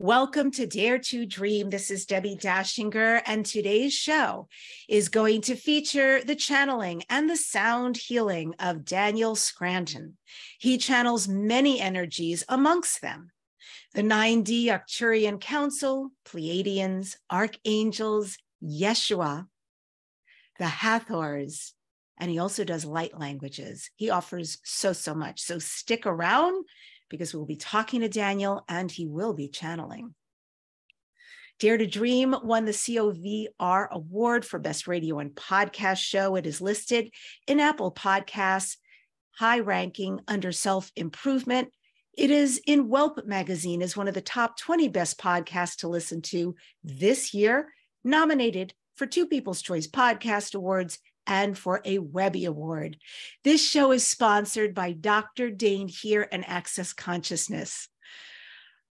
Welcome to Dare to Dream. This is Debbi Dachinger, and today's show is going to feature the channeling and the sound healing of Daniel Scranton. He channels many energies, amongst them the 9D Arcturian Council, Pleiadians, Archangels, Yeshua, the Hathors, and he also does light languages. He offers so, so much. So stick around because we'll be talking to Daniel and he will be channeling. Dare to Dream won the COVR Award for Best Radio and Podcast Show. It is listed in Apple Podcasts, high ranking under self improvement. It is in Welp magazine as one of the top 20 best podcasts to listen to this year, nominated for two People's Choice Podcast Awards and for a Webby Award. This show is sponsored by Dr. Dain Heer and Access Consciousness.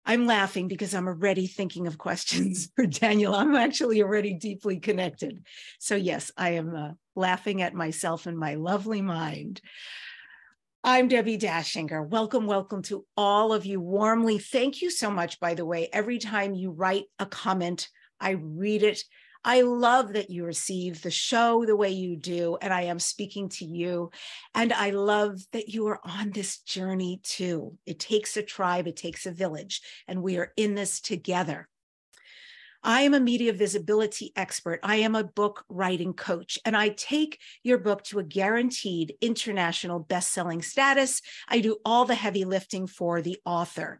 I'm laughing because I'm already thinking of questions for Daniel. I'm actually already deeply connected. So, yes, I am uh, laughing at myself in my lovely mind. I'm Debbi Dachinger. Welcome, welcome to all of you warmly. Thank you so much, by the way. Every time you write a comment, I read it. I love that you receive the show the way you do, and I am speaking to you. And I love that you are on this journey too. It takes a tribe, it takes a village, and we are in this together. I am a media visibility expert. I am a book writing coach, and I take your book to a guaranteed international best-selling status. I do all the heavy lifting for the author.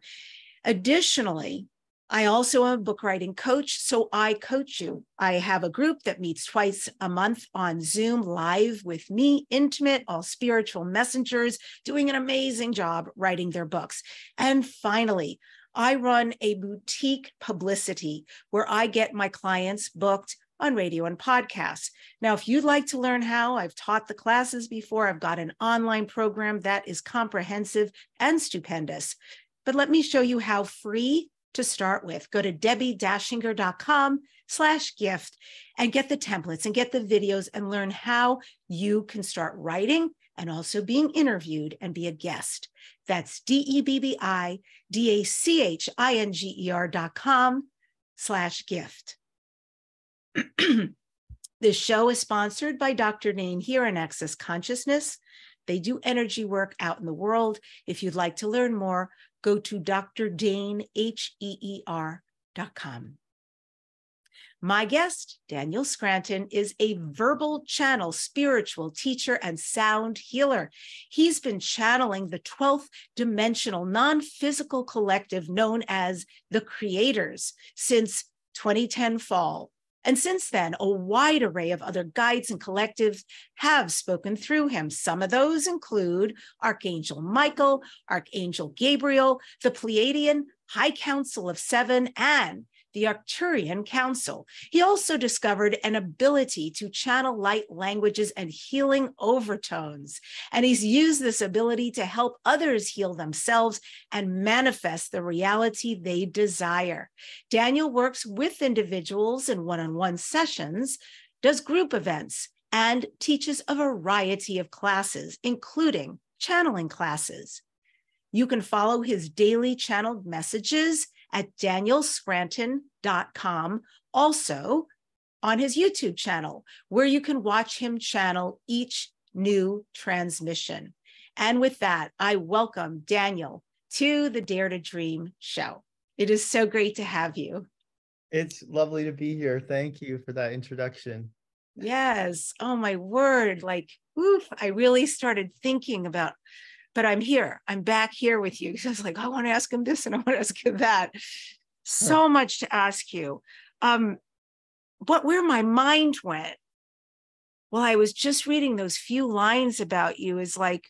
Additionally, I also am a book writing coach, so I coach you. I have a group that meets twice a month on Zoom live with me, intimate, all spiritual messengers doing an amazing job writing their books. And finally, I run a boutique publicity where I get my clients booked on radio and podcasts. Now, if you'd like to learn how, I've taught the classes before. I've got an online program that is comprehensive and stupendous. But let me show you how free to start with. Go to debbie-dachinger.com slash gift and get the templates and get the videos and learn how you can start writing and also being interviewed and be a guest. That's D-E-B-B-I-D-A-C-H-I-N-G-E-R dot com slash gift. this show is sponsored by Dr. Dain Heer and Access Consciousness. They do energy work out in the world. If you'd like to learn more, go to drdain.com. My guest, Daniel Scranton, is a verbal channel spiritual teacher and sound healer. He's been channeling the 12th dimensional non physical collective known as the Creators since 2010 fall. And since then, a wide array of other guides and collectives have spoken through him. Some of those include Archangel Michael, Archangel Gabriel, the Pleiadian High Council of Seven, and the Arcturian Council. He also discovered an ability to channel light languages and healing overtones. And he's used this ability to help others heal themselves and manifest the reality they desire. Daniel works with individuals in one on one sessions, does group events, and teaches a variety of classes, including channeling classes. You can follow his daily channeled messages at danielscranton.com. Also on his YouTube channel, where you can watch him channel each new transmission. And with that, I welcome Daniel to the Dare to Dream show. It is so great to have you. It's lovely to be here. Thank you for that introduction. Yes. Oh, my word. Like, oof, I really started thinking about but I'm here. I'm back here with you. So I was like, I want to ask him this and I want to ask him that. So huh. much to ask you. Um, but where my mind went, well, I was just reading those few lines about you is like,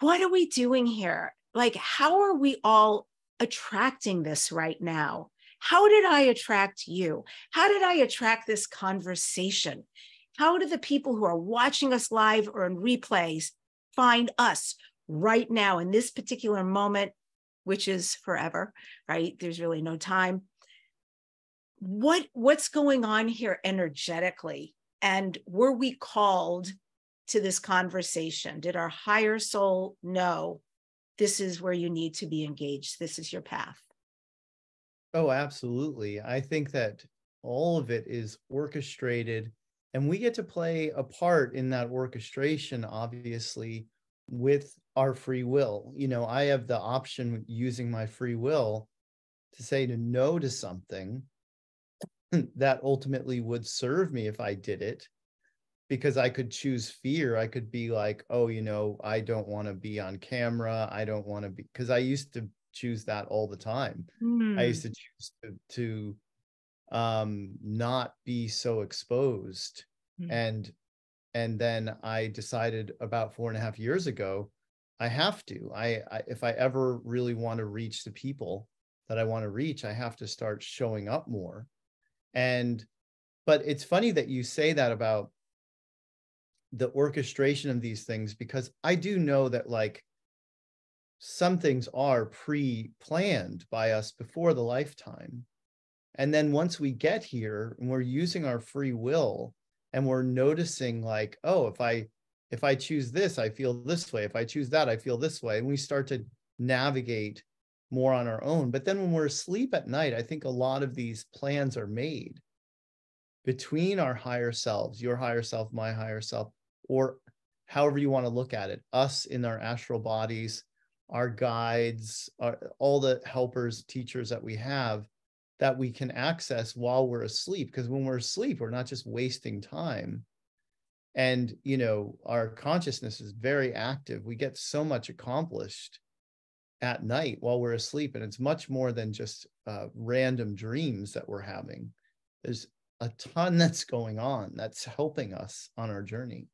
what are we doing here? Like, how are we all attracting this right now? How did I attract you? How did I attract this conversation? How do the people who are watching us live or in replays find us? Right now in this particular moment, which is forever, right? There's really no time. What what's going on here energetically? And were we called to this conversation? Did our higher soul know this is where you need to be engaged? This is your path? Oh, absolutely. I think that all of it is orchestrated and we get to play a part in that orchestration obviously with our free will you know i have the option using my free will to say to no to something that ultimately would serve me if i did it because i could choose fear i could be like oh you know i don't want to be on camera i don't want to be because i used to choose that all the time mm. i used hmm. to choose to, to um not be so exposed mm-hmm. and and then i decided about four and a half years ago i have to I, I if i ever really want to reach the people that i want to reach i have to start showing up more. And but it's funny that you say that about the orchestration of these things because i do know that like some things are pre-planned by us before the lifetime. And then once we get here and we're using our free will and we're noticing like, oh, if I if I choose this, I feel this way. If I choose that, I feel this way. And we start to navigate more on our own. But then when we're asleep at night, I think a lot of these plans are made between our higher selves, your higher self, my higher self, or however you want to look at it, us in our astral bodies, our guides, our, all the helpers, teachers that we have that we can access while we're asleep because when we're asleep we're not just wasting time and you know our consciousness is very active we get so much accomplished at night while we're asleep and it's much more than just uh, random dreams that we're having there's a ton that's going on that's helping us on our journey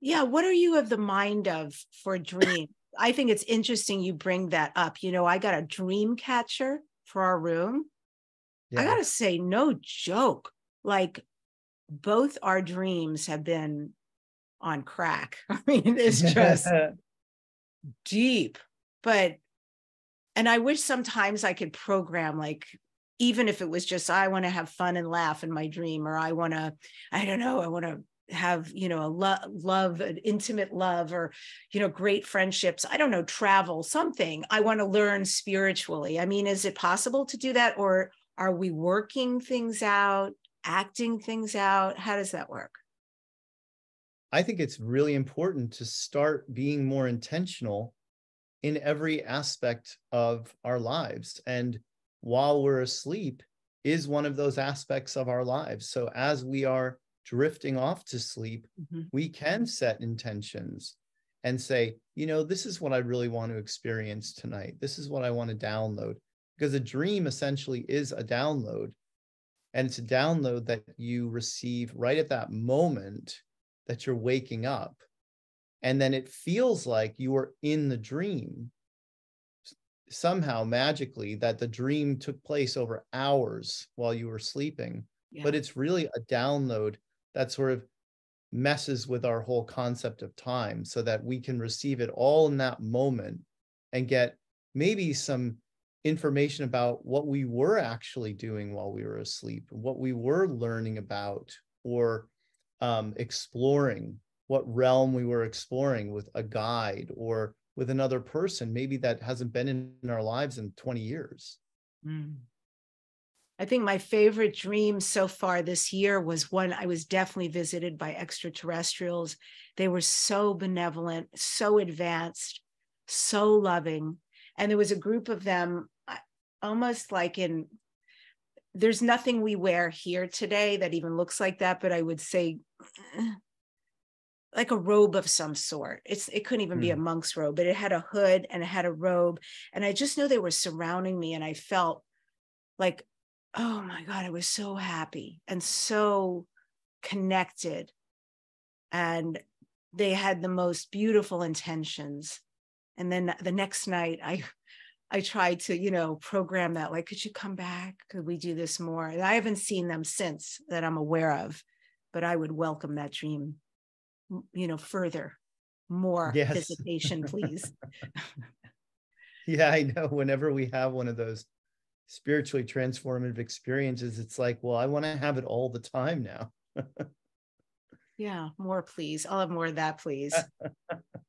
yeah what are you of the mind of for dreams i think it's interesting you bring that up you know i got a dream catcher for our room. Yeah. I got to say, no joke. Like both our dreams have been on crack. I mean, it's just deep. But, and I wish sometimes I could program like, even if it was just, I want to have fun and laugh in my dream, or I want to, I don't know, I want to have you know a lo- love an intimate love or you know great friendships i don't know travel something i want to learn spiritually i mean is it possible to do that or are we working things out acting things out how does that work i think it's really important to start being more intentional in every aspect of our lives and while we're asleep is one of those aspects of our lives so as we are drifting off to sleep, mm-hmm. we can set intentions and say, you know, this is what I really want to experience tonight. This is what I want to download. Because a dream essentially is a download. And it's a download that you receive right at that moment that you're waking up. And then it feels like you are in the dream somehow magically that the dream took place over hours while you were sleeping. Yeah. But it's really a download that sort of messes with our whole concept of time so that we can receive it all in that moment and get maybe some information about what we were actually doing while we were asleep, what we were learning about or um, exploring, what realm we were exploring with a guide or with another person, maybe that hasn't been in, our lives in 20 years. Mm. I think my favorite dream so far this year was one I was definitely visited by extraterrestrials. They were so benevolent, so advanced, so loving. And there was a group of them almost like in there's nothing we wear here today that even looks like that, but I would say like a robe of some sort. It's it couldn't even mm. be a hmm. monk's robe, but it had a hood and it had a robe. And I just know they were surrounding me and I felt like oh my God, I was so happy and so connected. And they had the most beautiful intentions. And then the next night, I I tried to, you know, program that like, could you come back? Could we do this more? And I haven't seen them since that I'm aware of, but I would welcome that dream, you know, further, more yes. visitation, please. yeah, I know. Whenever we have one of those spiritually transformative experiences it's like well i want to have it all the time now yeah more please i'll have more of that please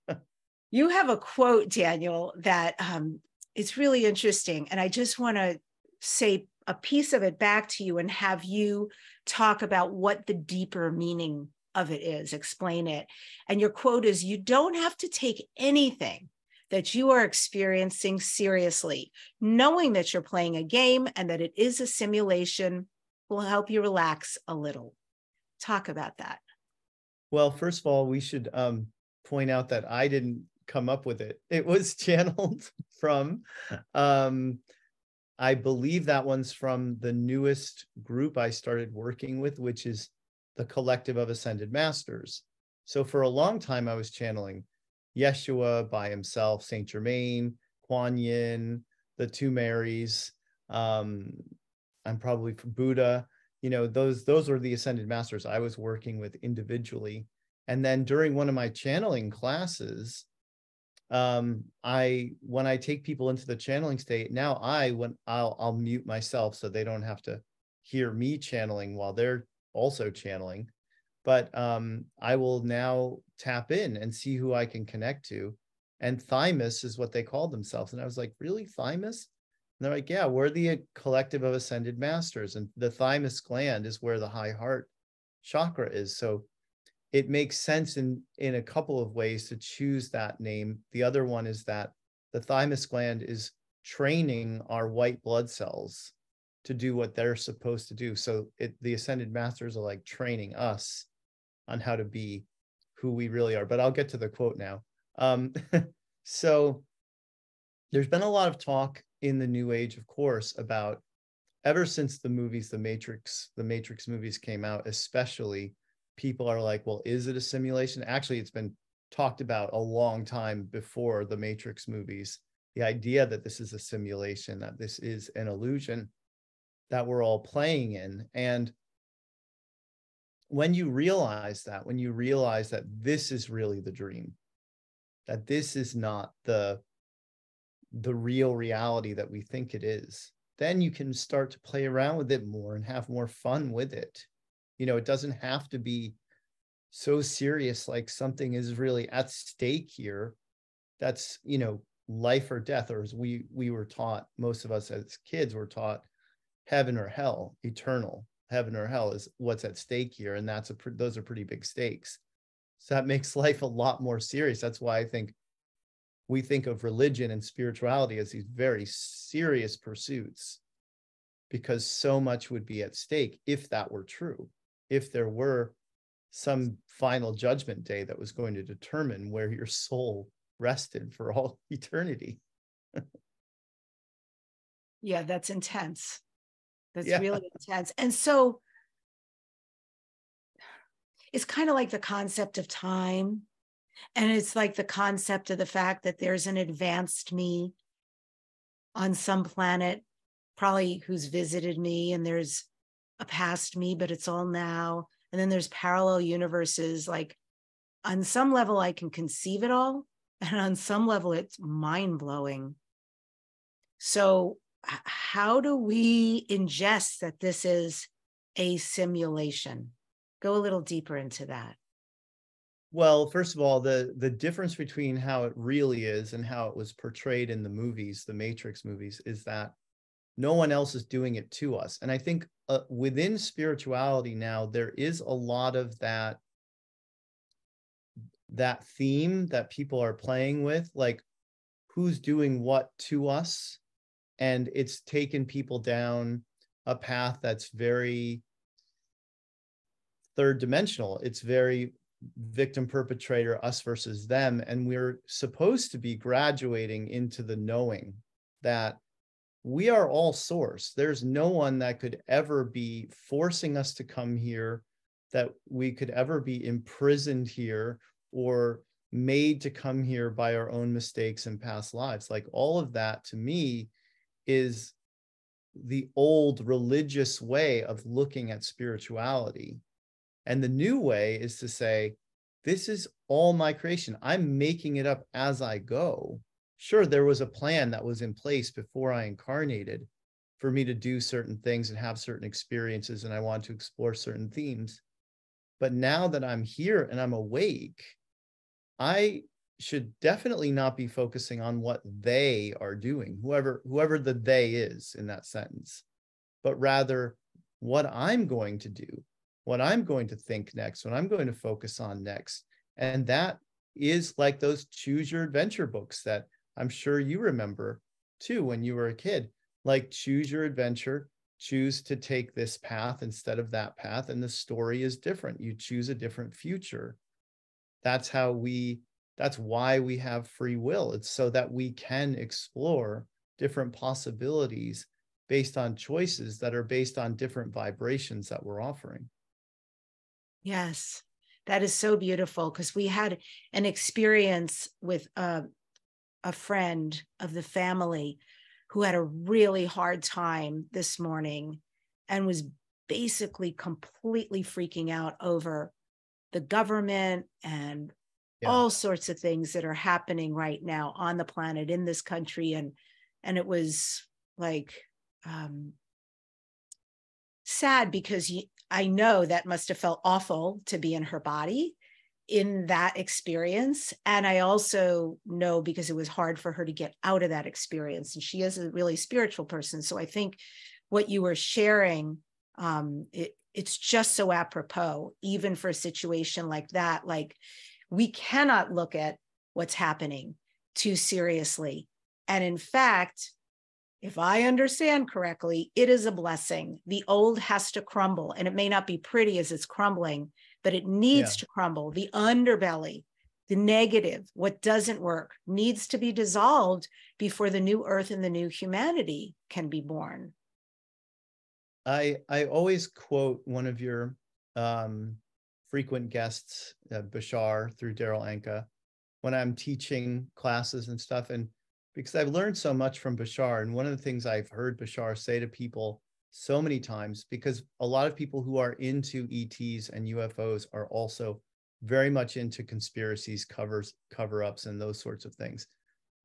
you have a quote daniel that um, it's really interesting. And I just want to say a piece of it back to you and have you talk about what the deeper meaning of it is, explain it. And your quote is You don't have to take anything that you are experiencing seriously. Knowing that you're playing a game and that it is a simulation will help you relax a little. Talk about that. Well, first of all, we should um, point out that I didn't come up with it. It was channeled from, um, I believe that one's from the newest group I started working with, which is the Collective of Ascended Masters. So for a long time, I was channeling Yeshua by himself, Saint Germain, Kuan Yin, the two Marys. Um, I'm probably for Buddha. You know, those those are the ascended masters I was working with individually. And then during one of my channeling classes, um, I when I take people into the channeling state, now I when I'll I'll mute myself so they don't have to hear me channeling while they're also channeling but um, I will now tap in and see who I can connect to. And thymus is what they called themselves. And I was like, really, thymus? And they're like, yeah, we're the collective of ascended masters. And the thymus gland is where the high heart chakra is. So it makes sense in, in a couple of ways to choose that name. The other one is that the thymus gland is training our white blood cells to do what they're supposed to do. So it, the ascended masters are like training us on how to be who we really are. But I'll get to the quote now. Um, so there's been a lot of talk in the new age, of course, about ever since the movies, the Matrix, the Matrix movies came out, especially people are like, well, is it a simulation? Actually, it's been talked about a long time before the Matrix movies. The idea that this is a simulation, that this is an illusion that we're all playing in. And when you realize that, when you realize that this is really the dream, that this is not the the real reality that we think it is, then you can start to play around with it more and have more fun with it. You know, it doesn't have to be so serious like something is really at stake here. That's you know life or death or as we we were taught most of us as kids were taught heaven or hell eternal. Heaven or hell is what's at stake here and that's a those are pretty big stakes. So that makes life a lot more serious. That's why i think we think of religion and spirituality as these very serious pursuits because so much would be at stake if that were true if there were some final judgment day that was going to determine where your soul rested for all eternity yeah that's intense that's yeah. really intense. And so it's kind of like the concept of time. And it's like the concept of the fact that there's an advanced me on some planet, probably who's visited me, and there's a past me, but it's all now. And then there's parallel universes. Like on some level, I can conceive it all. And on some level, it's mind blowing. So how do we ingest that this is a simulation? Go a little deeper into that. Well, first of all, the the difference between how it really is and how it was portrayed in the movies, the Matrix movies, is that no one else is doing it to us. And I think uh, within spirituality now, there is a lot of that that theme that people are playing with, like who's doing what to us? And it's taken people down a path that's very third dimensional. It's very victim perpetrator us versus them. And we're supposed to be graduating into the knowing that we are all source there's no one that could ever be forcing us to come here that we could ever be imprisoned here or made to come here by our own mistakes and past lives like all of that to me is the old religious way of looking at spirituality. And the new way is to say, this is all my creation. I'm making it up as I go. Sure, there was a plan that was in place before I incarnated for me to do certain things and have certain experiences, and I want to explore certain themes. But now that I'm here and I'm awake, I should definitely not be focusing on what they are doing whoever whoever the they is in that sentence but rather what i'm going to do what i'm going to think next what i'm going to focus on next and that is like those choose your adventure books that i'm sure you remember too when you were a kid like choose your adventure choose to take this path instead of that path and the story is different. You choose a different future. That's how we that's why we have free will. It's so that we can explore different possibilities based on choices that are based on different vibrations that we're offering. Yes that is so beautiful because we had an experience with a, a friend of the family who had a really hard time this morning and was basically completely freaking out over the government and yeah. all sorts of things that are happening right now on the planet in this country and and it was like um sad because I know that must have felt awful to be in her body in that experience. And I also know because it was hard for her to get out of that experience. And she is a really spiritual person. So I think what you were sharing, um, it, it's just so apropos, even for a situation like that. Like we cannot look at what's happening too seriously. And in fact, if I understand correctly, it is a blessing. The old has to crumble, and it may not be pretty as it's crumbling, but it needs yeah. to crumble. The underbelly, the negative, what doesn't work, needs to be dissolved before the new earth and the new humanity can be born. I I always quote one of your um, frequent guests, uh, Bashar, through Darryl Anka, when I'm teaching classes and stuff, and because I've learned so much from Bashar, and one of the things I've heard Bashar say to people so many times because a lot of people who are into ETs and UFOs are also very much into conspiracies, covers, cover ups, and those sorts of things.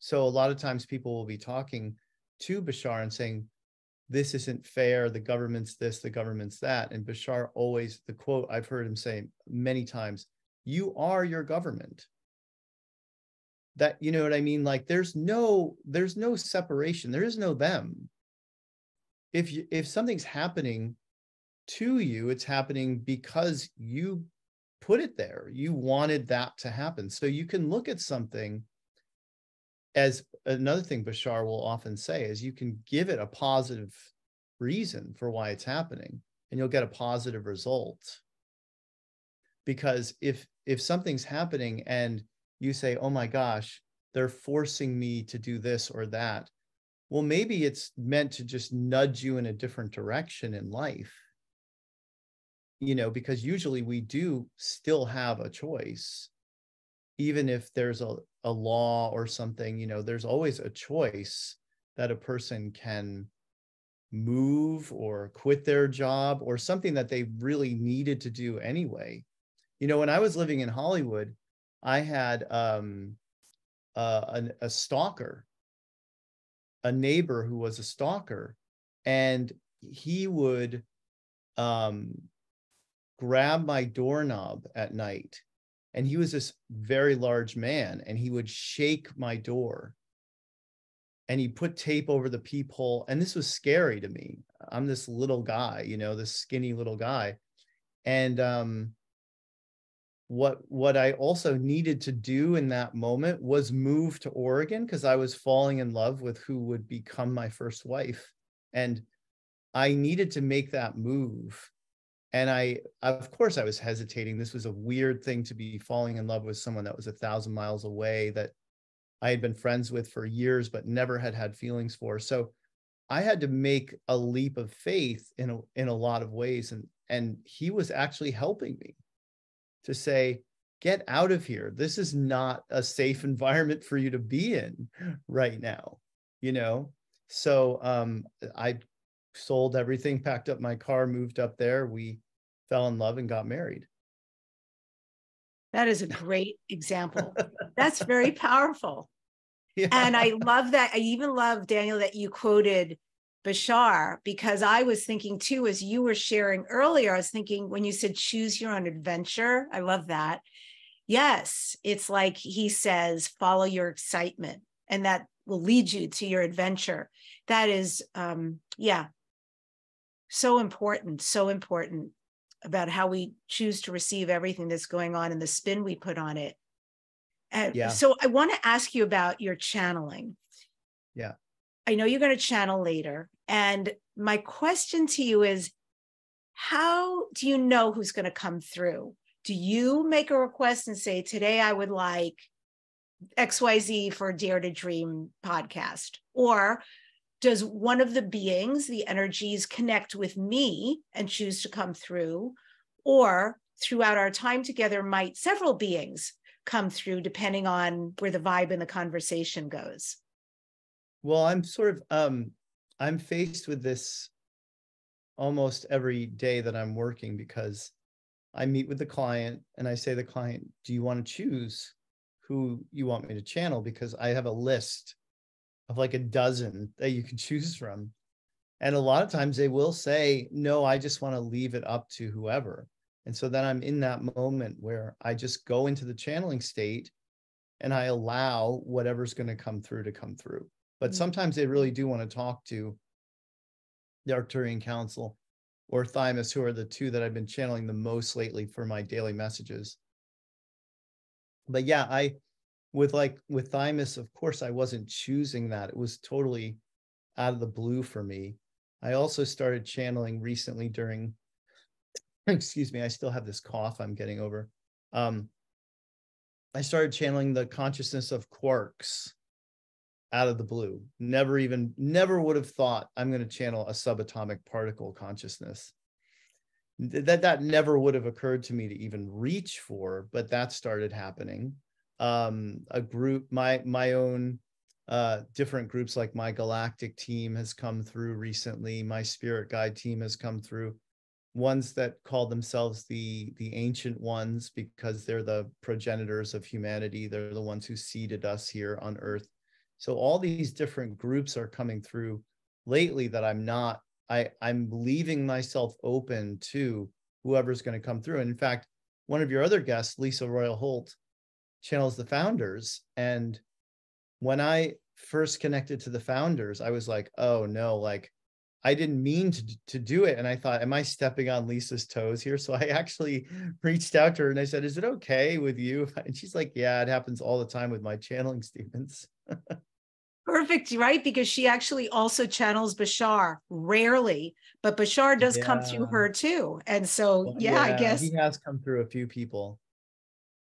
So a lot of times people will be talking to Bashar and saying, This isn't fair. The government's this, the government's that. And Bashar always, the quote I've heard him say many times, You are your government that you know what i mean like there's no there's no separation there is no them if you if something's happening to you it's happening because you put it there. You wanted that to happen. So you can look at something as another thing bashar will often say is you can give it a positive reason for why it's happening and you'll get a positive result. Because if if something's happening and you say oh my gosh they're forcing me to do this or that well, maybe it's meant to just nudge you in a different direction in life. You know, because usually we do still have a choice. Even if there's a, a law or something, you know, there's always a choice that a person can move or quit their job or something that they really needed to do anyway. You know, when I was living in Hollywood, I had um, uh, a, a stalker a neighbor who was a stalker and he would um, grab my doorknob at night. And he was this very large man and he would shake my door. And he put tape over the peephole and this was scary to me. I'm this little guy you know this skinny little guy. And um what what I also needed to do in that moment was move to Oregon because I was falling in love with who would become my first wife and I needed to make that move. And I of course I was hesitating. This was a weird thing to be falling in love with someone that was a thousand miles away that I had been friends with for years but never had had feelings for. So I had to make a leap of faith in a, in a lot of ways and and he was actually helping me to say, get out of here. This is not a safe environment for you to be in right now, you know? So um, I sold everything, packed up my car, moved up there. We fell in love and got married. That is a great example. That's very powerful. Yeah. And I love that. I even love, Daniel, that you quoted Bashar because I was thinking too, as you were sharing earlier, I was thinking when you said choose your own adventure, I love that. Yes, it's like he says, follow your excitement, and that will lead you to your adventure. That is, um, yeah, so important, so important about how we choose to receive everything that's going on and the spin we put on it. And yeah. so I want to ask you about your channeling. Yeah. I know you're going to channel later. And my question to you is how do you know who's going to come through? Do you make a request and say, today I would like XYZ for Dare to Dream podcast? Or does one of the beings, the energies, connect with me and choose to come through? Or throughout our time together, might several beings come through depending on where the vibe and the conversation goes? Well, I'm sort of um I'm faced with this almost every day that I'm working because I meet with the client and I say the client, do you want to choose who you want me to channel? Because I have a list of like a dozen that you can choose from. And a lot of times they will say, no, I just want to leave it up to whoever. And so then I'm in that moment where I just go into the channeling state and I allow whatever's going to come through to come through. But mm-hmm. sometimes they really do want to talk to the Arcturian Council or Thymus, who are the two that I've been channeling the most lately for my daily messages. But yeah, I with like with Thymus, of course, I wasn't choosing that. It was totally out of the blue for me. I also started channeling recently during, excuse me, I still have this cough I'm getting over. Um, I started channeling the consciousness of quarks out of the blue. Never even, never would have thought I'm going to channel a subatomic particle consciousness. That that never would have occurred to me to even reach for, but that started happening um, a group, my my own uh, different groups like my galactic team has come through recently. My spirit guide team has come through. Ones that call themselves the the ancient ones because they're the progenitors of humanity. They're the ones who seeded us here on Earth. So all these different groups are coming through lately that I'm not. I I'm leaving myself open to whoever's going to come through. And in fact, one of your other guests, Lyssa Royal Holt, channels the founders and when i first connected to the founders i was like oh no like i didn't mean to, to do it and i thought am i stepping on lyssa's toes here so i actually reached out to her and i said is it okay with you and she's like yeah it happens all the time with my channeling students Perfect, right? Because she actually also channels Bashar rarely, but Bashar does yeah. come through her too. And so, yeah, yeah, I guess he has come through a few people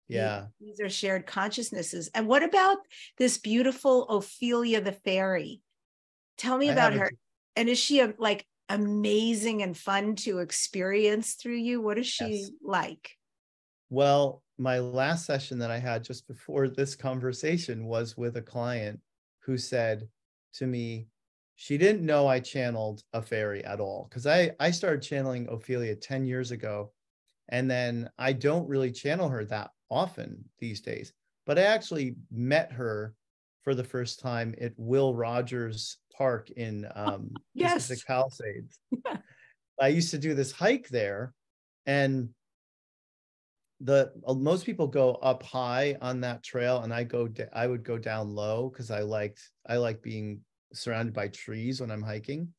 yeah these are shared consciousnesses and what about this beautiful ophelia the fairy tell me about her and is she a, like amazing and fun to experience through you what is she yes. like well my last session that i had just before this conversation was with a client who said to me she didn't know i channeled a fairy at all because i i started channeling ophelia 10 years ago and then i don't really channel her that often these days. But I actually met her for the first time at Will Rogers Park in um, yes. Pacific Palisades. I used to do this hike there, and the uh, most people go up high on that trail, and I go I would go down low because I liked I like being surrounded by trees when I'm hiking,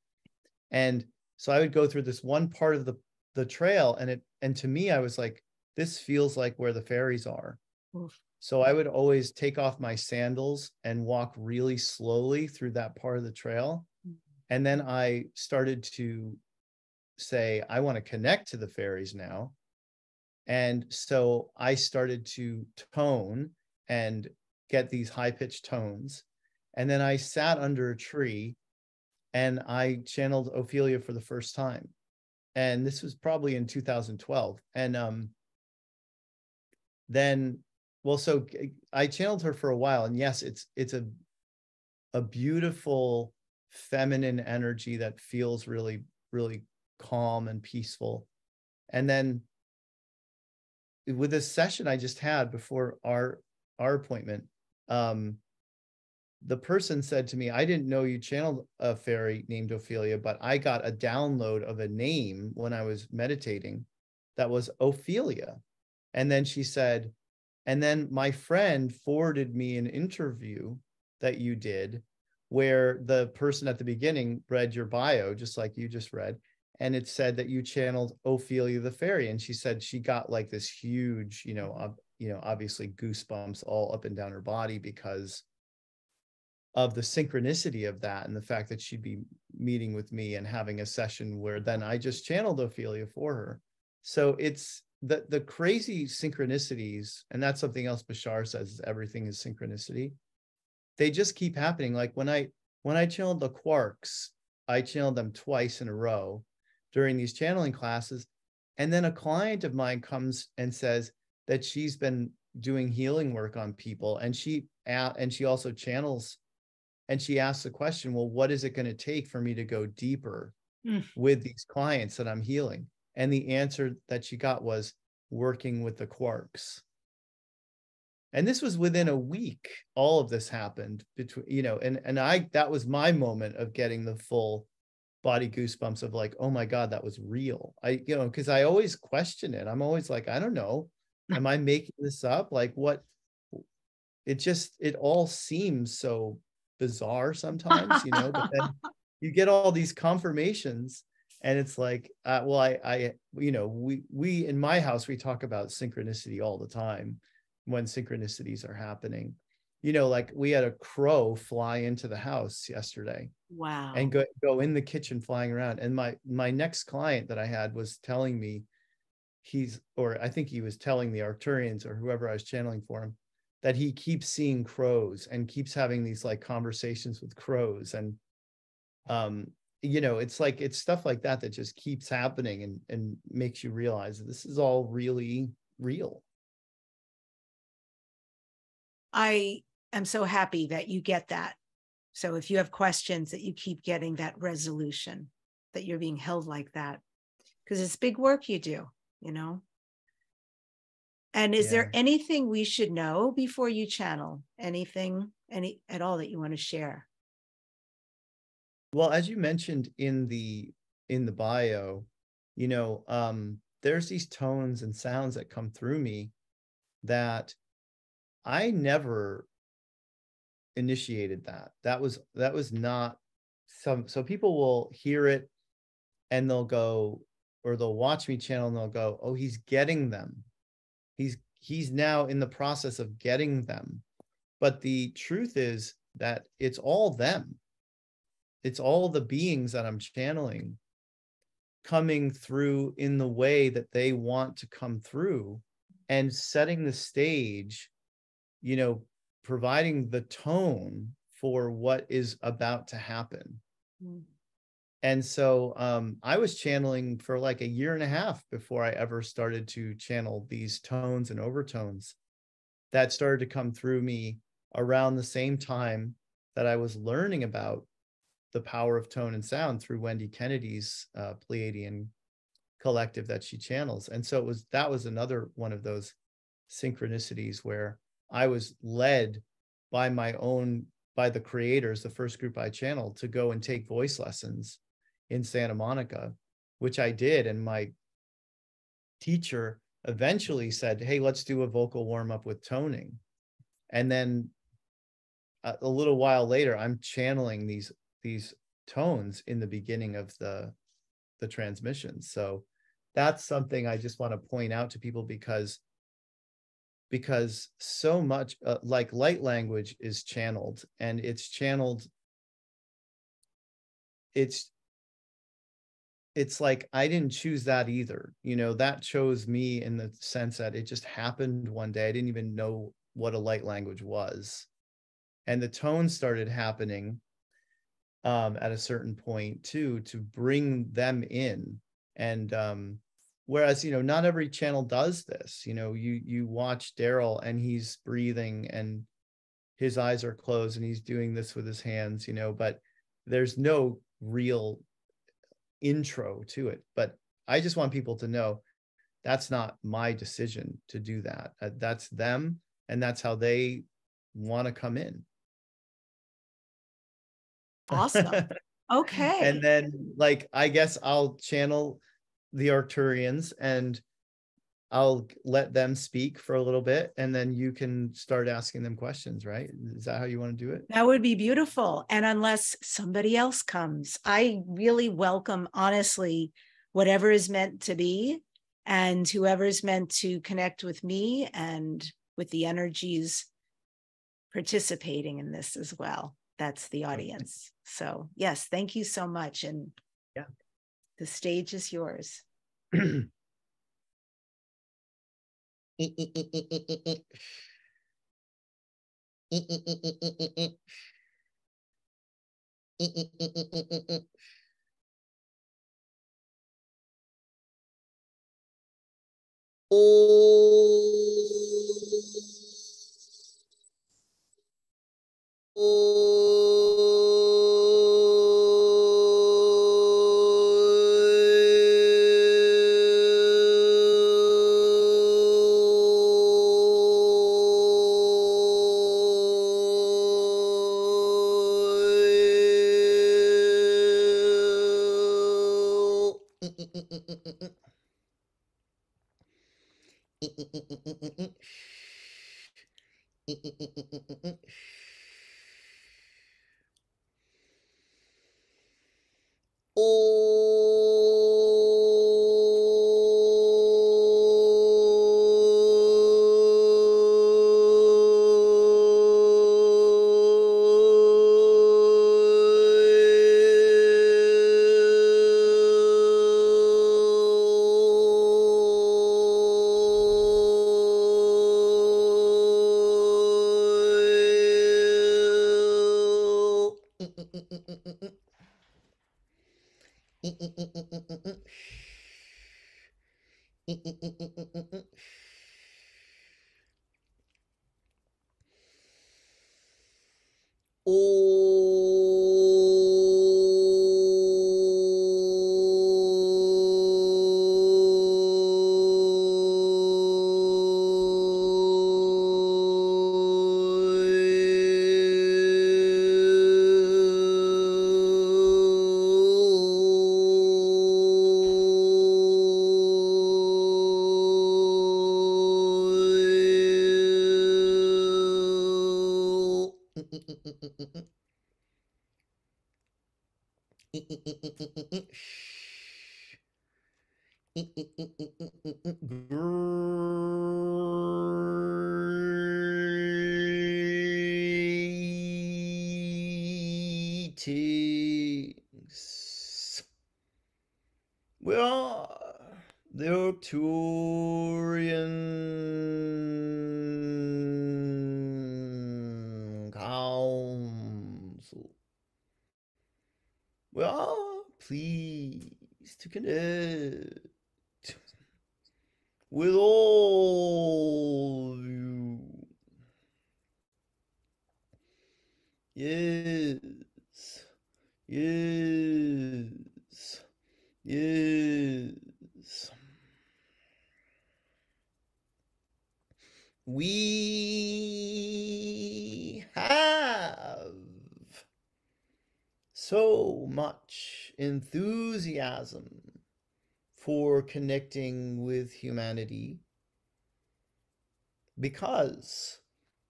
and so I would go through this one part of the the trail, and it and to me I was like this feels like where the fairies are. Oof. So I would always take off my sandals and walk really slowly through that part of the trail. Mm-hmm. And then I started to say, I want to connect to the fairies now. And so I started to tone and get these high pitched tones. And then I sat under a tree and I channeled Ophelia for the first time. And this was probably in 2012. And um, then well so i channeled her for a while and yes it's it's a a beautiful feminine energy that feels really really calm and peaceful and then with this session i just had before our our appointment um the person said to me i didn't know you channeled a fairy named ophelia but i got a download of a name when i was meditating that was ophelia. And then she said, and then my friend forwarded me an interview that you did where the person at the beginning read your bio just like you just read and it said that you channeled Ophelia the fairy and she said she got like this huge you know uh, you know obviously goosebumps all up and down her body because of the synchronicity of that and the fact that she'd be meeting with me and having a session where then I just channeled Ophelia for her. So it's the the crazy synchronicities and that's something else Bashar says everything is synchronicity. They just keep happening. Like when I when I channeled the quarks I channeled them twice in a row during these channeling classes. And then a client of mine comes and says that she's been doing healing work on people and she and she also channels and she asks the question, well, what is it going to take for me to go deeper mm. with these clients that I'm healing? And the answer that she got was working with the quarks. And this was within a week. All of this happened between, you know, and and I that was my moment of getting the full body goosebumps of like, oh my God, that was real. I, you know, because I always question it. I'm always like, I don't know. Am I making this up? Like what it just it all seems so bizarre sometimes, you know, but then you get all these confirmations and it's like uh, well I I you know we we in my house we talk about synchronicity all the time when synchronicities are happening you know, like we had a crow fly into the house yesterday. Wow. And go go in the kitchen flying around. And my my next client that I had was telling me he's or I think he was telling the Arcturians or whoever I was channeling for him that he keeps seeing crows and keeps having these like conversations with crows and um you know it's like it's stuff like that that just keeps happening and and makes you realize this is all really real I am so happy that you get that. So if you have questions, that you keep getting that resolution, that you're being held like that, because it's big work you do, you know. And is yeah. there anything we should know before you channel? Anything, any at all that you want to share? Well, as you mentioned in the in the bio, you know, um, there's these tones and sounds that come through me that I never initiated that. That was that was not some so people will hear it and they'll go or they'll watch me channel and they'll go, "Oh, he's getting them." He's he's now in the process of getting them. But the truth is that it's all them. It's all the beings that I'm channeling coming through in the way that they want to come through and setting the stage, you know, providing the tone for what is about to happen. Mm. And so um, I was channeling for like a year and a half before I ever started to channel these tones and overtones that started to come through me around the same time that I was learning about the power of tone and sound through Wendy Kennedy's uh, Pleiadian collective that she channels. And so it was that was another one of those synchronicities where I was led by my own by the creators, the first group I channeled, to go and take voice lessons in Santa Monica, which I did. And my teacher eventually said, Hey, let's do a vocal warm up with toning. And then a, a little while later, I'm channeling these these tones in the beginning of the the transmission. So that's something I just want to point out to people because because so much uh, like light language is channeled and it's channeled it's it's like i didn't choose that either. You know that chose me in the sense that it just happened one day. I didn't even know what a light language was. And the tone started happening um, at a certain point too to bring them in. And um, whereas you know not every channel does this you know you you watch darryl and he's breathing and his eyes are closed and he's doing this with his hands you know but there's no real intro to it. But i just want people to know that's not my decision to do that. Uh, that's them and that's how they want to come in. Awesome. Okay. And then like i guess i'll channel the Arcturians and I'll let them speak for a little bit and then you can start asking them questions, right? Is that how you want to do it? That would be beautiful. And unless somebody else comes, I really welcome, honestly, whatever is meant to be and whoever is meant to connect with me and with the energies participating in this as well. That's the audience. So, yes, thank you so much. And yeah, the stage is yours. Oh. お We have so much enthusiasm for connecting with humanity because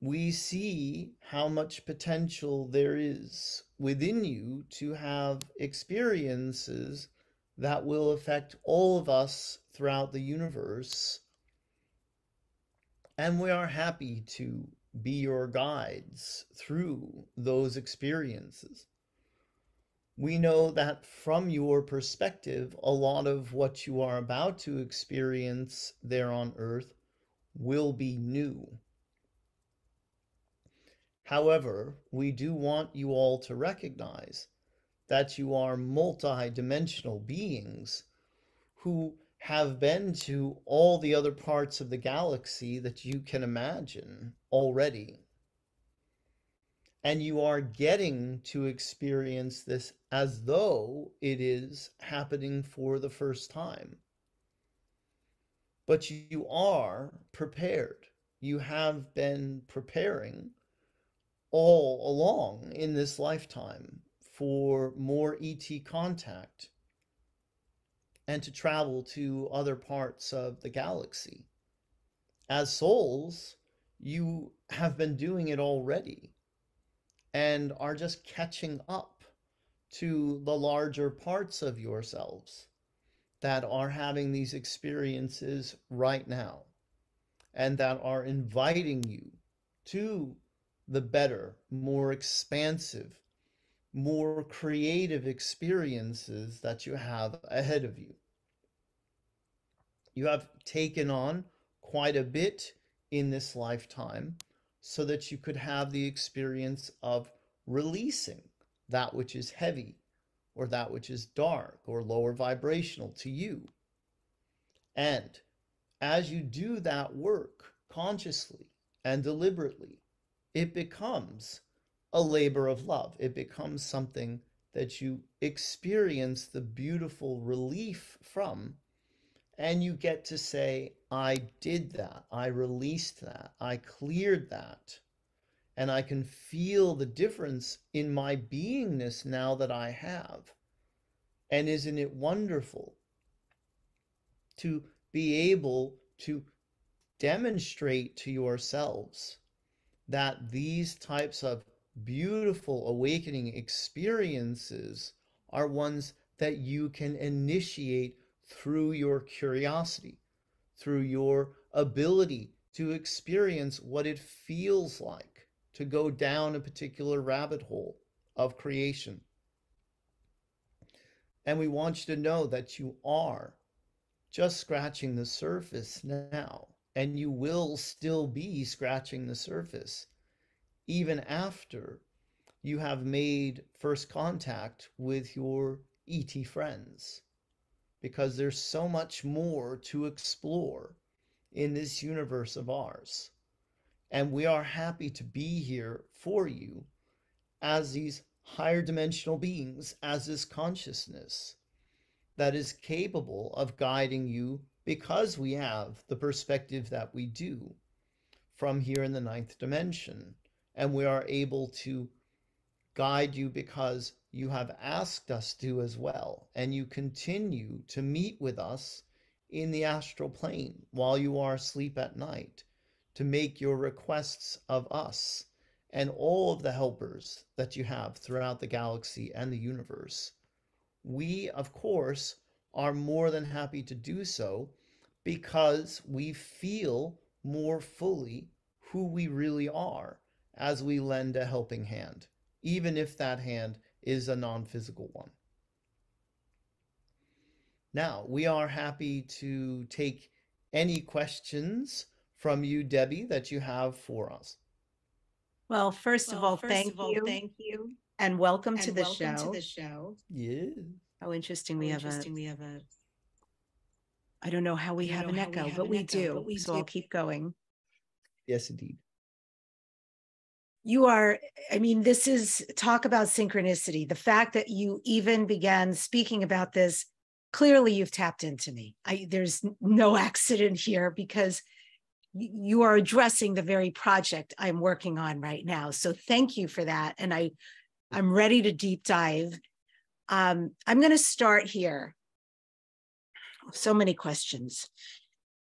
we see how much potential there is within you to have experiences that will affect all of us throughout the universe. And we are happy to be your guides through those experiences we know that from your perspective, a lot of what you are about to experience there on earth will be new. However, we do want you all to recognize that you are multi-dimensional beings who have been to all the other parts of the galaxy that you can imagine already and you are getting to experience this as though it is happening for the first time. But you are prepared. You have been preparing all along in this lifetime for more ET contact. And to travel to other parts of the galaxy. As souls, you have been doing it already and are just catching up to the larger parts of yourselves that are having these experiences right now and that are inviting you to the better, more expansive, more creative experiences that you have ahead of you. You have taken on quite a bit in this lifetime so that you could have the experience of releasing that which is heavy or that which is dark or lower vibrational to you. And as you do that work consciously and deliberately, it becomes a labor of love. It becomes something that you experience the beautiful relief from. And you get to say, I did that. I released that. I cleared that. And I can feel the difference in my beingness now that I have. And isn't it wonderful to be able to demonstrate to yourselves that these types of beautiful awakening experiences are ones that you can initiate through your curiosity, through your ability to experience what it feels like to go down a particular rabbit hole of creation. And we want you to know that you are just scratching the surface now and you will still be scratching the surface even after you have made first contact with your ET friends because there's so much more to explore in this universe of ours. And we are happy to be here for you as these higher dimensional beings, as this consciousness that is capable of guiding you because we have the perspective that we do from here in the ninth dimension. And we are able to guide you because you have asked us to as well. And you continue to meet with us in the astral plane while you are asleep at night to make your requests of us and all of the helpers that you have throughout the galaxy and the universe. We, of course, are more than happy to do so because we feel more fully who we really are as we lend a helping hand, even if that hand is a non physical one. Now, we are happy to take any questions from you, Debbi, that you have for us. Well, first well, of all, first thank of all, you. Thank you. And welcome, and to, the welcome to the show. Yeah. How interesting we How have interesting a we have a I don't know how we have an echo, we have but, we echo, but we do. so I'll keep going. Yes, indeed. You are, I mean, this is talk about synchronicity. The fact that you even began speaking about this, clearly you've tapped into me. I, there's no accident here because you are addressing the very project I'm working on right now. So thank you for that. And I, I'm ready to deep dive um, I'm going to start here. So many questions.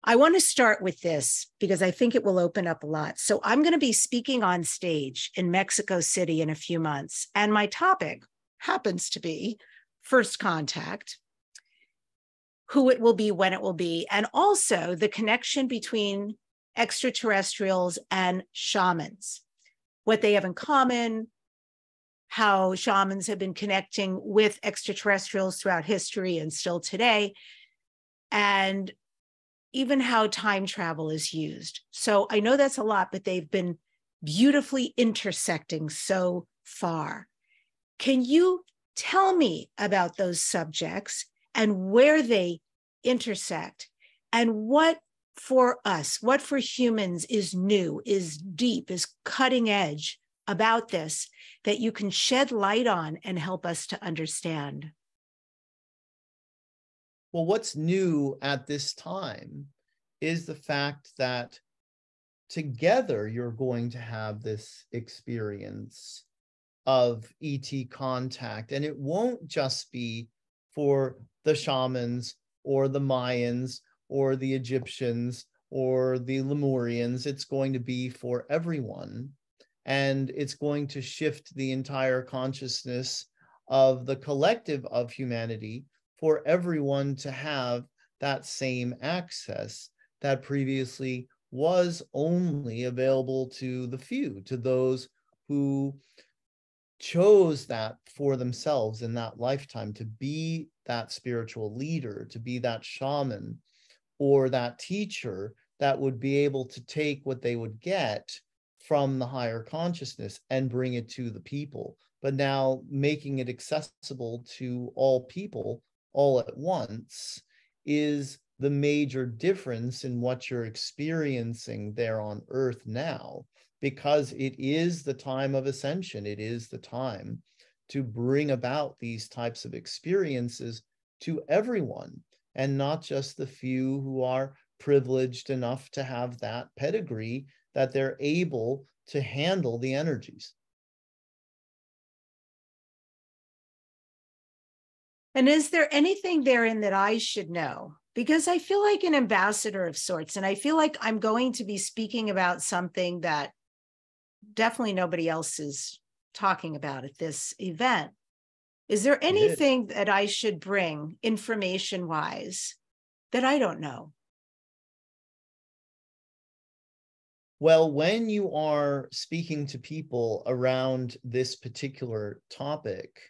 I want to start with this because I think it will open up a lot. So, I'm going to be speaking on stage in Mexico City in a few months, and my topic happens to be first contact, who it will be, when it will be, and also the connection between extraterrestrials and shamans, what they have in common, how shamans have been connecting with extraterrestrials throughout history and still today, and even how time travel is used. So I know that's a lot, but they've been beautifully intersecting so far. Can you tell me about those subjects and where they intersect and what for us, what for humans is new, is deep, is cutting edge about this that you can shed light on and help us to understand? Well, what's new at this time is the fact that together you're going to have this experience of ET contact. And it won't just be for the shamans or the Mayans or the Egyptians or the Lemurians. It's going to be for everyone. And it's going to shift the entire consciousness of the collective of humanity for everyone to have that same access that previously was only available to the few, to those who chose that for themselves in that lifetime to be that spiritual leader, to be that shaman or that teacher that would be able to take what they would get from the higher consciousness and bring it to the people. But now making it accessible to all people all at once is the major difference in what you're experiencing there on earth now because it is the time of ascension. It is the time to bring about these types of experiences to everyone and not just the few who are privileged enough to have that pedigree that they're able to handle the energies. And is there anything therein that I should know? Because I feel like an ambassador of sorts, and I feel like I'm going to be speaking about something that definitely nobody else is talking about at this event. Is there anything that I should bring information wise that I don't know? Well, when you are speaking to people around this particular topic,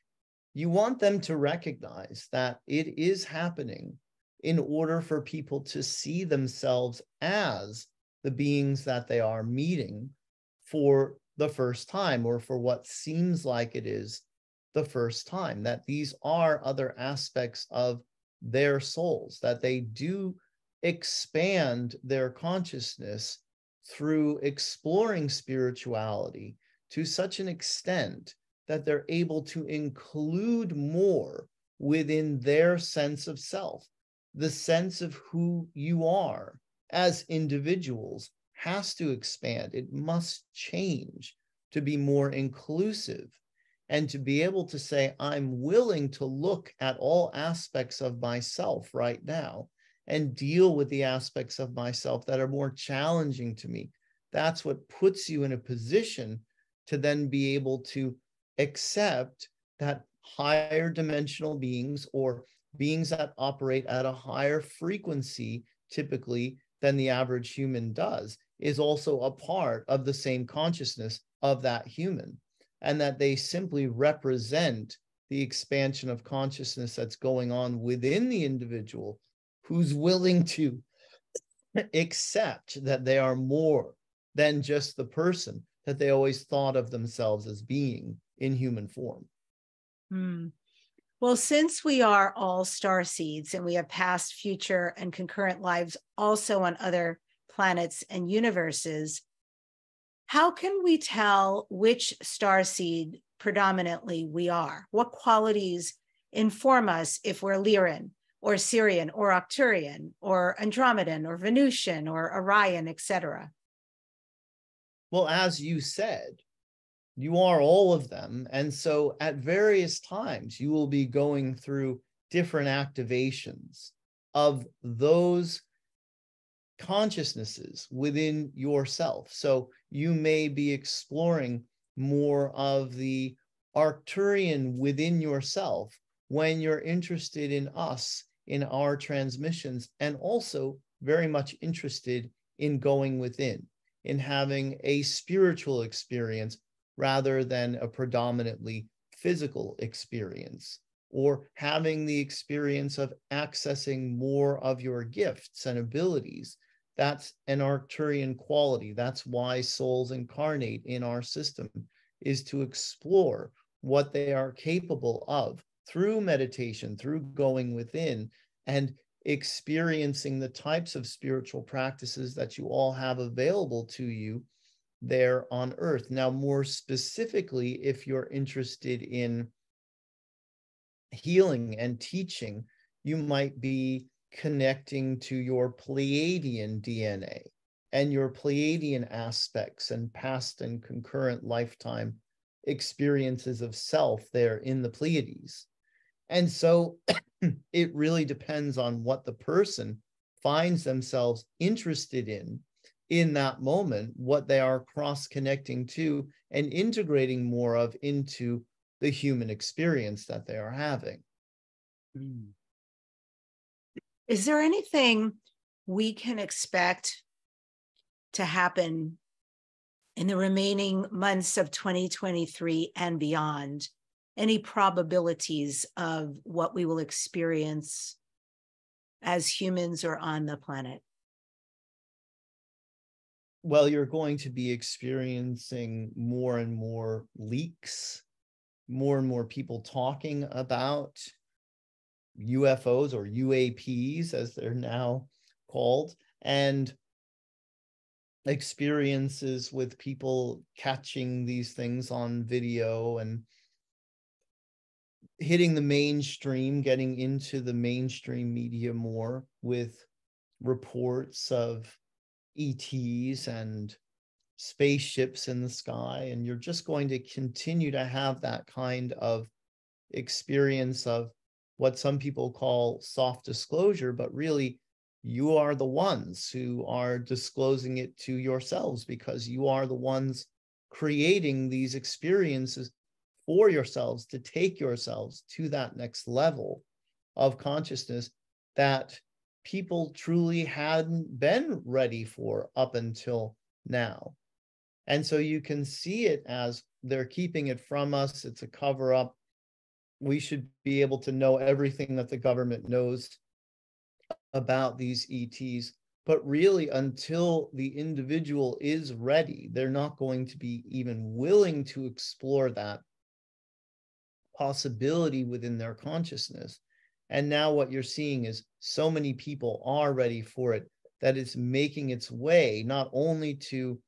you want them to recognize that it is happening in order for people to see themselves as the beings that they are meeting for the first time or for what seems like it is the first time, that these are other aspects of their souls, that they do expand their consciousness through exploring spirituality to such an extent that they're able to include more within their sense of self. The sense of who you are as individuals has to expand, it must change to be more inclusive and to be able to say, I'm willing to look at all aspects of myself right now and deal with the aspects of myself that are more challenging to me. That's what puts you in a position to then be able to accept that higher dimensional beings or beings that operate at a higher frequency typically than the average human does is also a part of the same consciousness of that human, and that they simply represent the expansion of consciousness that's going on within the individual who's willing to accept that they are more than just the person that they always thought of themselves as being in human form. Hmm. Well, since we are all star seeds and we have past, future, and concurrent lives also on other planets and universes, how can we tell which star seed predominantly we are? What qualities inform us if we're Lyran or Sirian or Arcturian or Andromedan or Venusian or Orion, etc.? Well, as you said, you are all of them. And so at various times, you will be going through different activations of those consciousnesses within yourself. So you may be exploring more of the Arcturian within yourself when you're interested in us, in our transmissions, and also very much interested in going within, in having a spiritual experience rather than a predominantly physical experience, or having the experience of accessing more of your gifts and abilities that's an Arcturian quality. That's why souls incarnate in our system, is to explore what they are capable of through meditation, through going within and experiencing the types of spiritual practices that you all have available to you there on earth. Now, more specifically, if you're interested in healing and teaching, you might be connecting to your Pleiadian DNA and your Pleiadian aspects and past and concurrent lifetime experiences of self there in the Pleiades. And so it really depends on what the person finds themselves interested in in that moment, what they are cross connecting to and integrating more of into the human experience that they are having. Hmm. Is there anything we can expect to happen in the remaining months of 2023 and beyond? Any probabilities of what we will experience as humans or on the planet? Well, you're going to be experiencing more and more leaks, more and more people talking about UFOs or UAPs, as they're now called, and experiences with people catching these things on video and hitting the mainstream, getting into the mainstream media more with reports of ETs and spaceships in the sky. And you're just going to continue to have that kind of experience of what some people call soft disclosure, but really you are the ones who are disclosing it to yourselves because you are the ones creating these experiences for yourselves to take yourselves to that next level of consciousness that people truly hadn't been ready for up until now. And so you can see it as they're keeping it from us, it's a cover up. We should be able to know everything that the government knows about these ETs. But really, until the individual is ready, they're not going to be even willing to explore that possibility within their consciousness. And now what you're seeing is so many people are ready for it that it's making its way not only to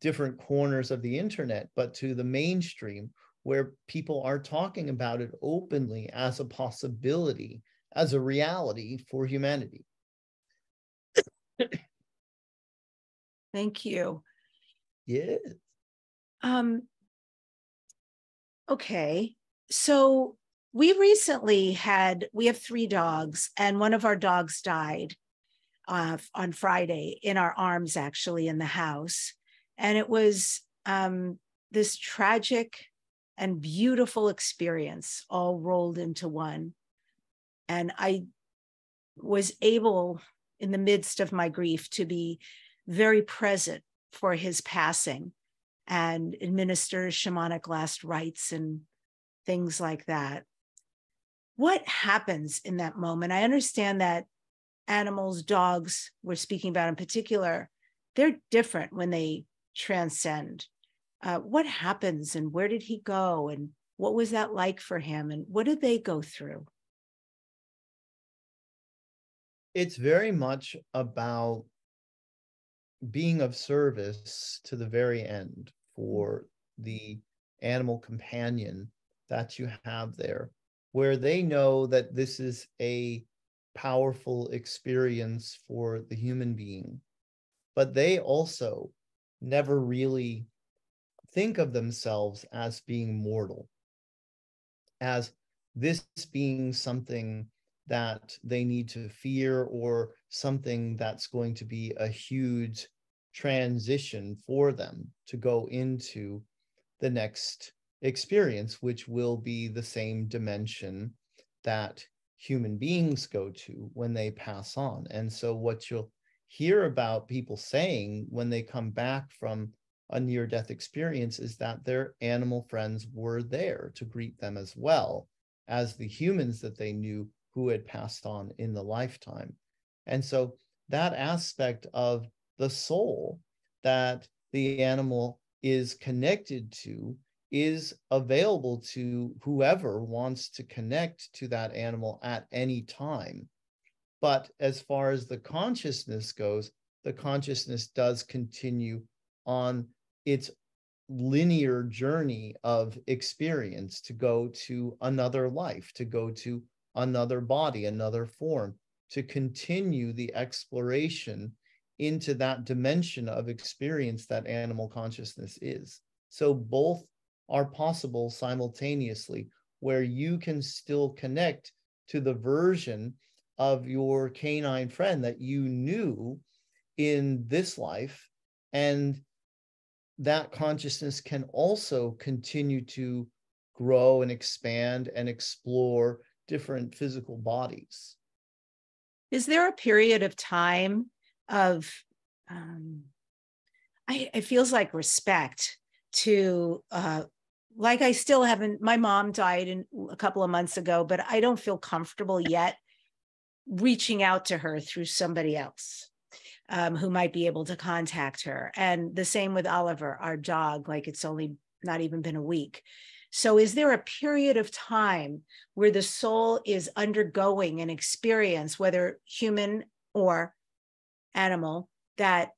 different corners of the internet, but to the mainstream where people are talking about it openly as a possibility, as a reality for humanity. Thank you. Yes. Um, okay. So we recently had we have three dogs and one of our dogs died uh, on friday in our arms actually in the house. And it was um, this tragic and beautiful experience all rolled into one. And i was able in the midst of my grief to be very present for his passing and administer shamanic last rites and things like that what happens in that moment? I understand that animals, dogs, we're speaking about in particular, they're different when they transcend. Uh, what happens and where did he go and what was that like for him and what did they go through? It's very much about being of service to the very end for the animal companion that you have there where they know that this is a powerful experience for the human being, but they also never really think of themselves as being mortal, as this being something that they need to fear or something that's going to be a huge transition for them to go into the next experience, which will be the same dimension that human beings go to when they pass on. And so, what you'll hear about people saying when they come back from a near death experience is that their animal friends were there to greet them as well as the humans that they knew who had passed on in the lifetime. And so, that aspect of the soul that the animal is connected to is available to whoever wants to connect to that animal at any time. But as far as the consciousness goes, the consciousness does continue on its linear journey of experience to go to another life, to go to another body, another form, to continue the exploration into that dimension of experience that animal consciousness is. So both are possible simultaneously, where you can still connect to the version of your canine friend that you knew in this life. And that consciousness can also continue to grow and expand and explore different physical bodies. Is there a period of time of, um, I, it feels like respect to, uh, like I still haven't, my mom died in, a couple of months ago, but I don't feel comfortable yet reaching out to her through somebody else um, who might be able to contact her. And the same with Oliver, our dog, like it's only not even been a week. So, is there a period of time where the soul is undergoing an experience, whether human or animal, that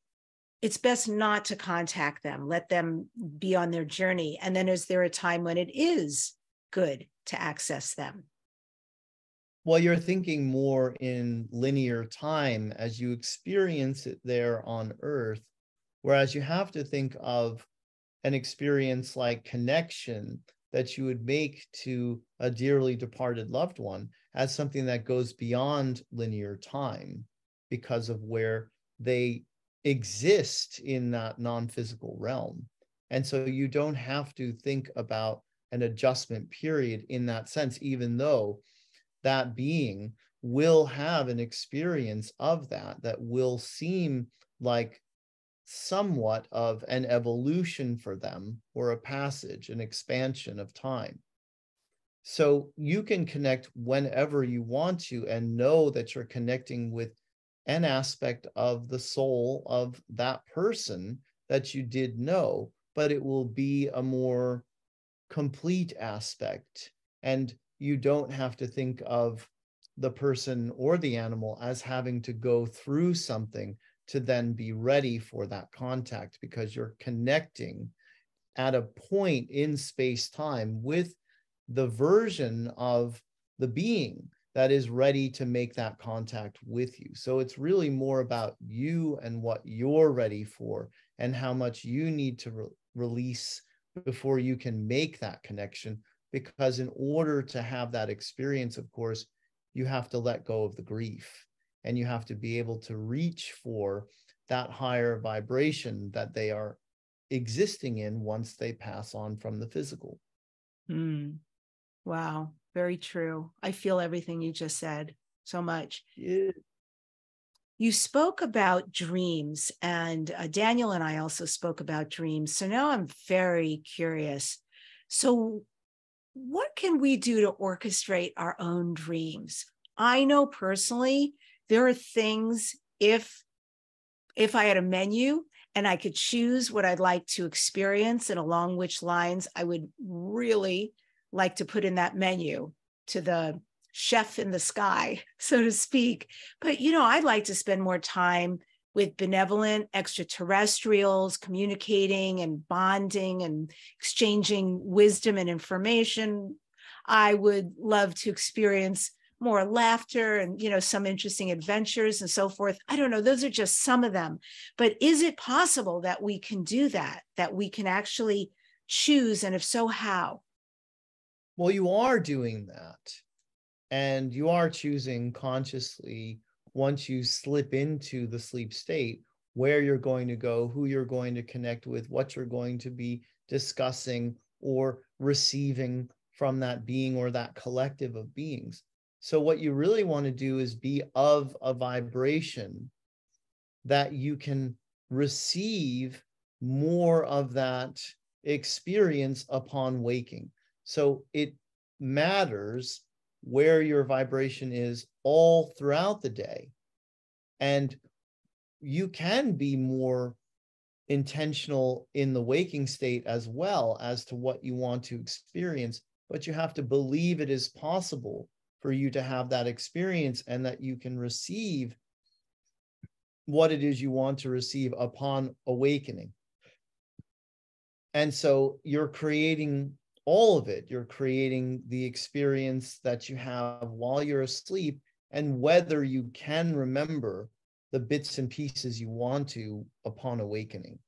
it's best not to contact them, let them be on their journey? And then, is there a time when it is good to access them? well you're thinking more in linear time as you experience it there on earth whereas you have to think of an experience like connection that you would make to a dearly departed loved one as something that goes beyond linear time because of where they exist in that non-physical realm and so you don't have to think about an adjustment period in that sense even though that being will have an experience of that that will seem like somewhat of an evolution for them or a passage, an expansion of time. So you can connect whenever you want to and know that you're connecting with an aspect of the soul of that person that you did know, but it will be a more complete aspect. And you don't have to think of the person or the animal as having to go through something to then be ready for that contact because you're connecting at a point in space time with the version of the being that is ready to make that contact with you. So it's really more about you and what you're ready for and how much you need to re- release before you can make that connection because in order to have that experience of course you have to let go of the grief and you have to be able to reach for that higher vibration that they are existing in once they pass on from the physical mm. Wow very true i feel everything you just said so much yeah. you spoke about dreams and uh, daniel and i also spoke about dreams so now i'm very curious so what can we do to orchestrate our own dreams? I know personally there are things if if I had a menu and I could choose what I'd like to experience and along which lines I would really like to put in that menu to the chef in the sky, so to speak. But you know, I'd like to spend more time with benevolent extraterrestrials, communicating and bonding and exchanging wisdom and information. I would love to experience more laughter and you know some interesting adventures and so forth i don't know those are just some of them but is it possible that we can do that that we can actually choose and if so how well you are doing that and you are choosing consciously once you slip into the sleep state, where you're going to go, who you're going to connect with, what you're going to be discussing or receiving from that being or that collective of beings. So, what you really want to do is be of a vibration that you can receive more of that experience upon waking. So, it matters where your vibration is all throughout the day. And you can be more intentional in the waking state as well as to what you want to experience, but you have to believe it is possible for you to have that experience and that you can receive what it is you want to receive upon awakening. And so you're creating all of it. You're creating the experience that you have while you're asleep and whether you can remember the bits and pieces you want to upon awakening.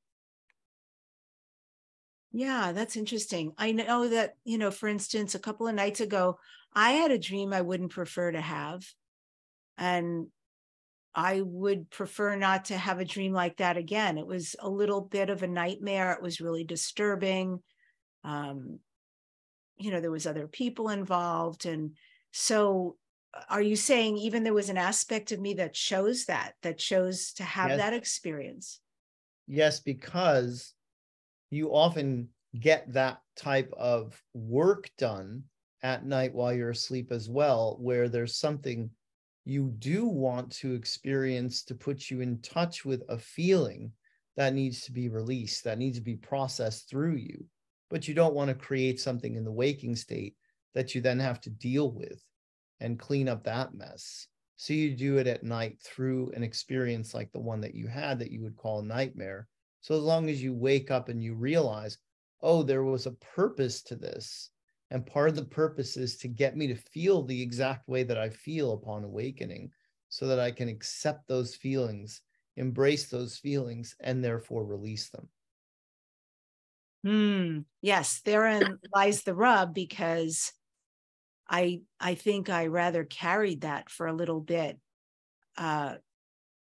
Yeah, that's interesting. I know that, you know, for instance, a couple of nights ago, I had a dream I wouldn't prefer to have. And I would prefer not to have a dream like that again. It was a little bit of a nightmare. It was really disturbing. Um, you know, there was other people involved. And so uh, are you saying even there was an aspect of me that chose that, that chose to have yes. that experience? Yes, because you often get that type of work done at night while you're asleep as well, where there's something you do want to experience to put you in touch with a feeling that needs to be released, that needs to be processed through you. But you don't want to create something in the waking state that you then have to deal with and clean up that mess. So you do it at night through an experience like the one that you had that you would call a nightmare. So as long as you wake up and you realize, oh, there was a purpose to this, and part of the purpose is to get me to feel the exact way that I feel upon awakening so that I can accept those feelings, embrace those feelings, and therefore release them. Hmm. yes, therein lies the rub because I I think I rather carried that for a little bit uh,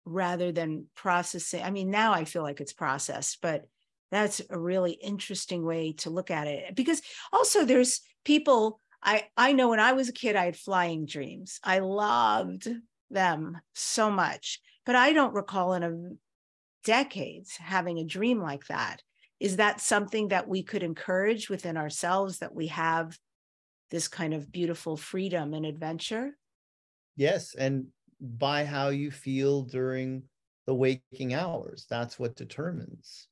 rather than processing. I mean, now I feel like it's processed, but that's a really interesting way to look at it because also there's people i i know when i was a kid i had flying dreams i loved them so much but i don't recall in a decades having a dream like that is that something that we could encourage within ourselves that we have this kind of beautiful freedom and adventure yes and by how you feel during the waking hours that's what determines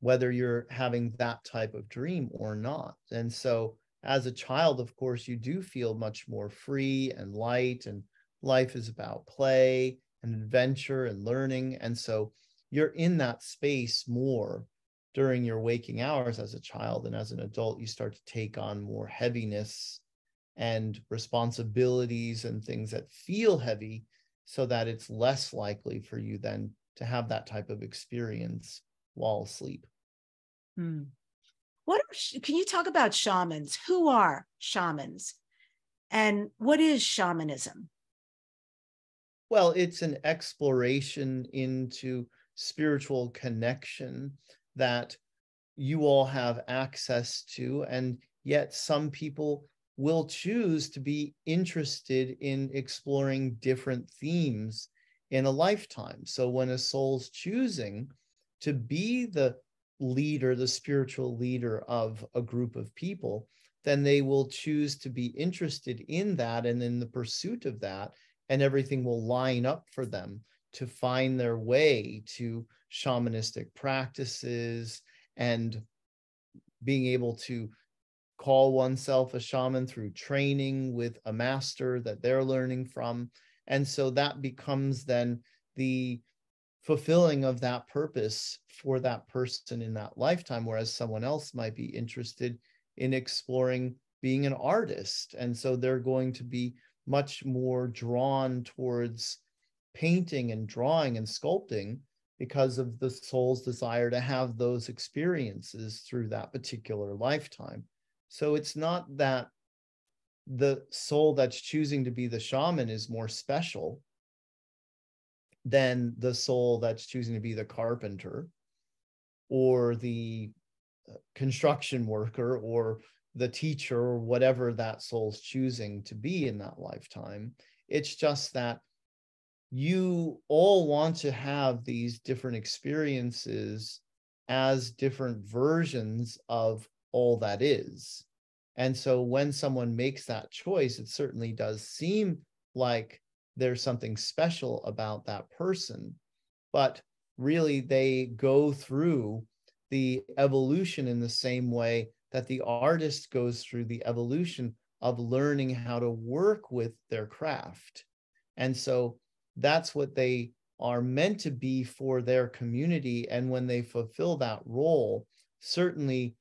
whether you're having that type of dream or not. And so, as a child, of course, you do feel much more free and light, and life is about play and adventure and learning. And so, you're in that space more during your waking hours as a child. And as an adult, you start to take on more heaviness and responsibilities and things that feel heavy so that it's less likely for you then to have that type of experience while asleep. Hmm. What are, can you talk about shamans? Who are shamans? And what is shamanism? Well, it's an exploration into spiritual connection that you all have access to. And yet, some people will choose to be interested in exploring different themes in a lifetime. So, when a soul's choosing to be the leader, the spiritual leader of a group of people, then they will choose to be interested in that and in the pursuit of that, and everything will line up for them to find their way to shamanistic practices and being able to call oneself a shaman through training with a master that they're learning from. And so that becomes then the fulfilling of that purpose for that person in that lifetime whereas someone else might be interested in exploring being an artist and so they're going to be much more drawn towards painting and drawing and sculpting because of the soul's desire to have those experiences through that particular lifetime so it's not that the soul that's choosing to be the shaman is more special than the soul that's choosing to be the carpenter or the uh, construction worker or the teacher or whatever that soul's choosing to be in that lifetime. It's just that you all want to have these different experiences as different versions of all that is. And so when someone makes that choice, it certainly does seem like there's something special about that person. But really, they go through the evolution in the same way that the artist goes through the evolution of learning how to work with their craft. And so that's what they are meant to be for their community. And when they fulfill that role, certainly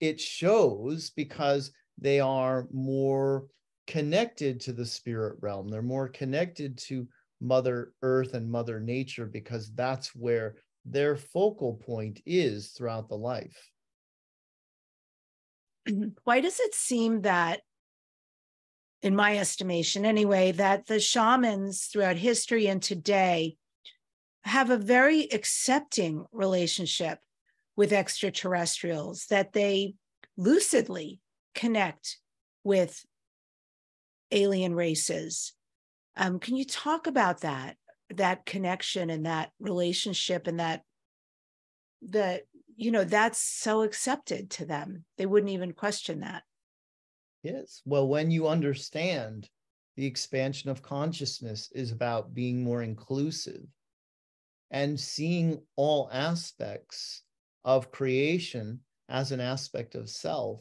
it shows because they are more connected to the spirit realm. They're more connected to Mother Earth and Mother Nature because that's where their focal point is throughout the life. why does it seem that in my estimation anyway that the shamans throughout history and today have a very accepting relationship with extraterrestrials that they lucidly connect with alien races. Um, can you talk about that that connection and that relationship and that that you know that's so accepted to them? They wouldn't even question that yes well when you understand the expansion of consciousness is about being more inclusive and seeing all aspects of creation as an aspect of self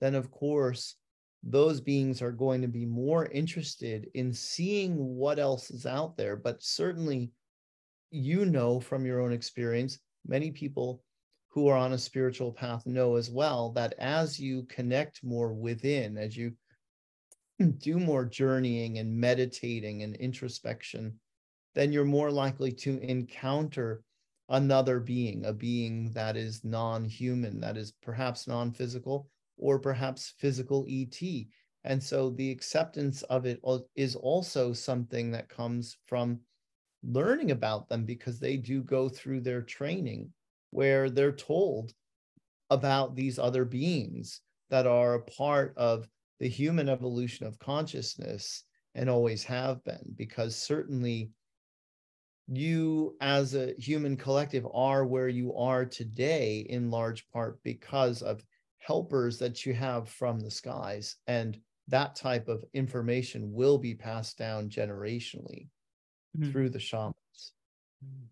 then of course those beings are going to be more interested in seeing what else is out there. But certainly you know from your own experience many people who are on a spiritual path know as well that as you connect more within, as you do more journeying and meditating and introspection, then you're more likely to encounter another being, a being that is non human, that is perhaps non physical or perhaps physical ET. And so the acceptance of it is also something that comes from learning about them because they do go through their training where they're told about these other beings that are a part of the human evolution of consciousness and always have been because certainly you as a human collective are where you are today in large part because of helpers that you have from the skies and that type of information will be passed down generationally mm-hmm. through the shamans mm-hmm.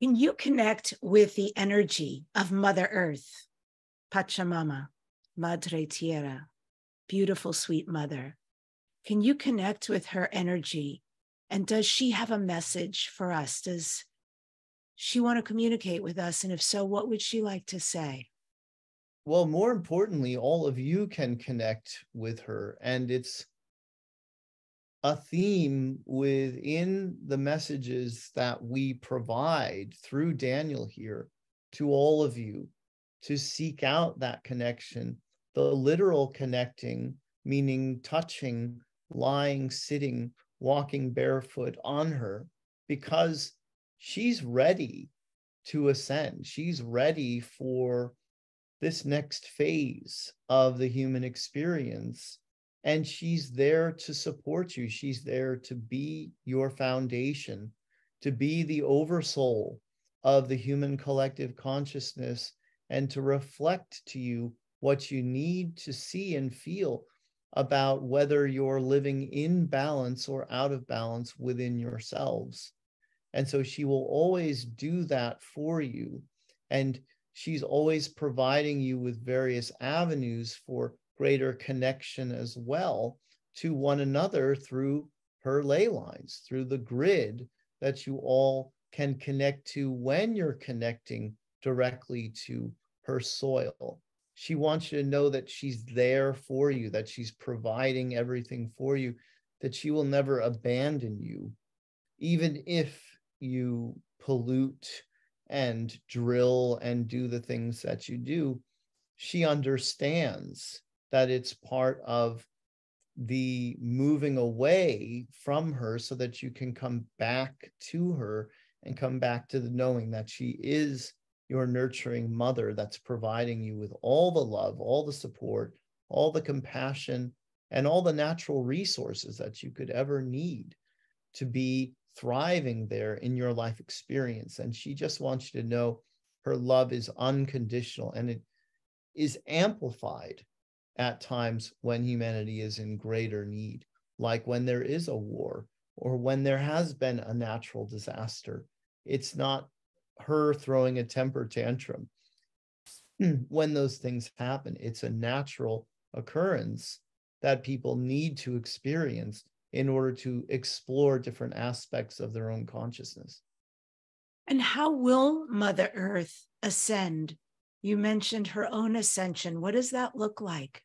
Can you connect with the energy of Mother Earth, Pachamama, Madre Tierra, beautiful, sweet mother? Can you connect with her energy? And does she have a message for us? Does she want to communicate with us? And if so, what would she like to say? Well, more importantly, all of you can connect with her. And it's a theme within the messages that we provide through Daniel here to all of you to seek out that connection, the literal connecting, meaning touching, lying, sitting, walking barefoot on her, because she's ready to ascend. She's ready for this next phase of the human experience and she's there to support you. She's there to be your foundation, to be the oversoul of the human collective consciousness, and to reflect to you what you need to see and feel about whether you're living in balance or out of balance within yourselves. And so she will always do that for you. And she's always providing you with various avenues for greater connection as well to one another through her ley lines, through the grid that you all can connect to when you're connecting directly to her soil. She wants you to know that she's there for you, that she's providing everything for you, that she will never abandon you, even if you pollute and drill and do the things that you do. She understands that it's part of the moving away from her so that you can come back to her and come back to the knowing that she is your nurturing mother that's providing you with all the love, all the support, all the compassion, and all the natural resources that you could ever need to be thriving there in your life experience. And she just wants you to know her love is unconditional and it is amplified at times when humanity is in greater need, like when there is a war or when there has been a natural disaster. It's not her throwing a temper tantrum hmm, when those things happen. It's a natural occurrence that people need to experience in order to explore different aspects of their own consciousness. And how will Mother Earth ascend? You mentioned her own ascension. What does that look like?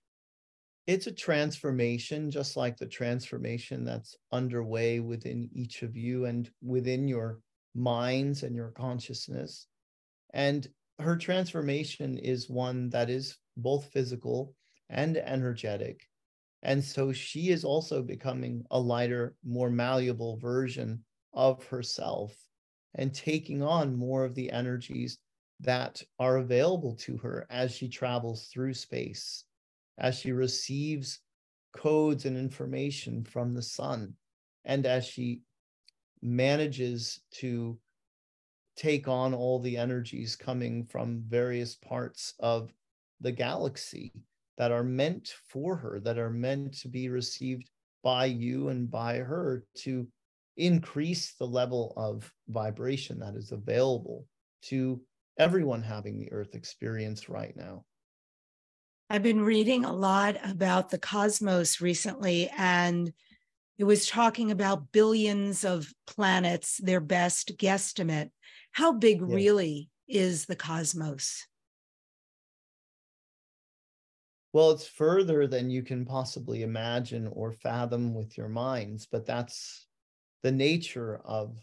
It's a transformation, just like the transformation that's underway within each of you and within your minds and your consciousness. And her transformation is one that is both physical and energetic. And so she is also becoming a lighter, more malleable version of herself and taking on more of the energies that are available to her as she travels through space, as she receives codes and information from the sun, and as she manages to take on all the energies coming from various parts of the galaxy that are meant for her, that are meant to be received by you and by her to increase the level of vibration that is available to everyone having the earth experience right now. I've been reading a lot about the cosmos recently, and it was talking about billions of planets, their best guesstimate. How big yeah. really is the cosmos? Well, it's further than you can possibly imagine or fathom with your minds, but that's the nature of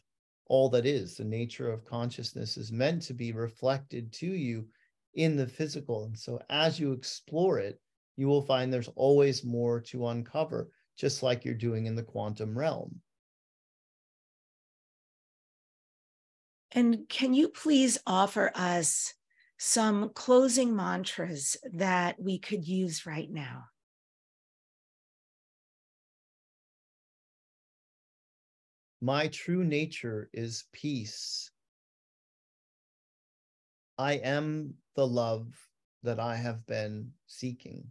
all that is. The nature of consciousness is meant to be reflected to you in the physical. And so as you explore it, you will find there's always more to uncover, just like you're doing in the quantum realm. And can you please offer us some closing mantras that we could use right now? My true nature is peace. I am the love that I have been seeking.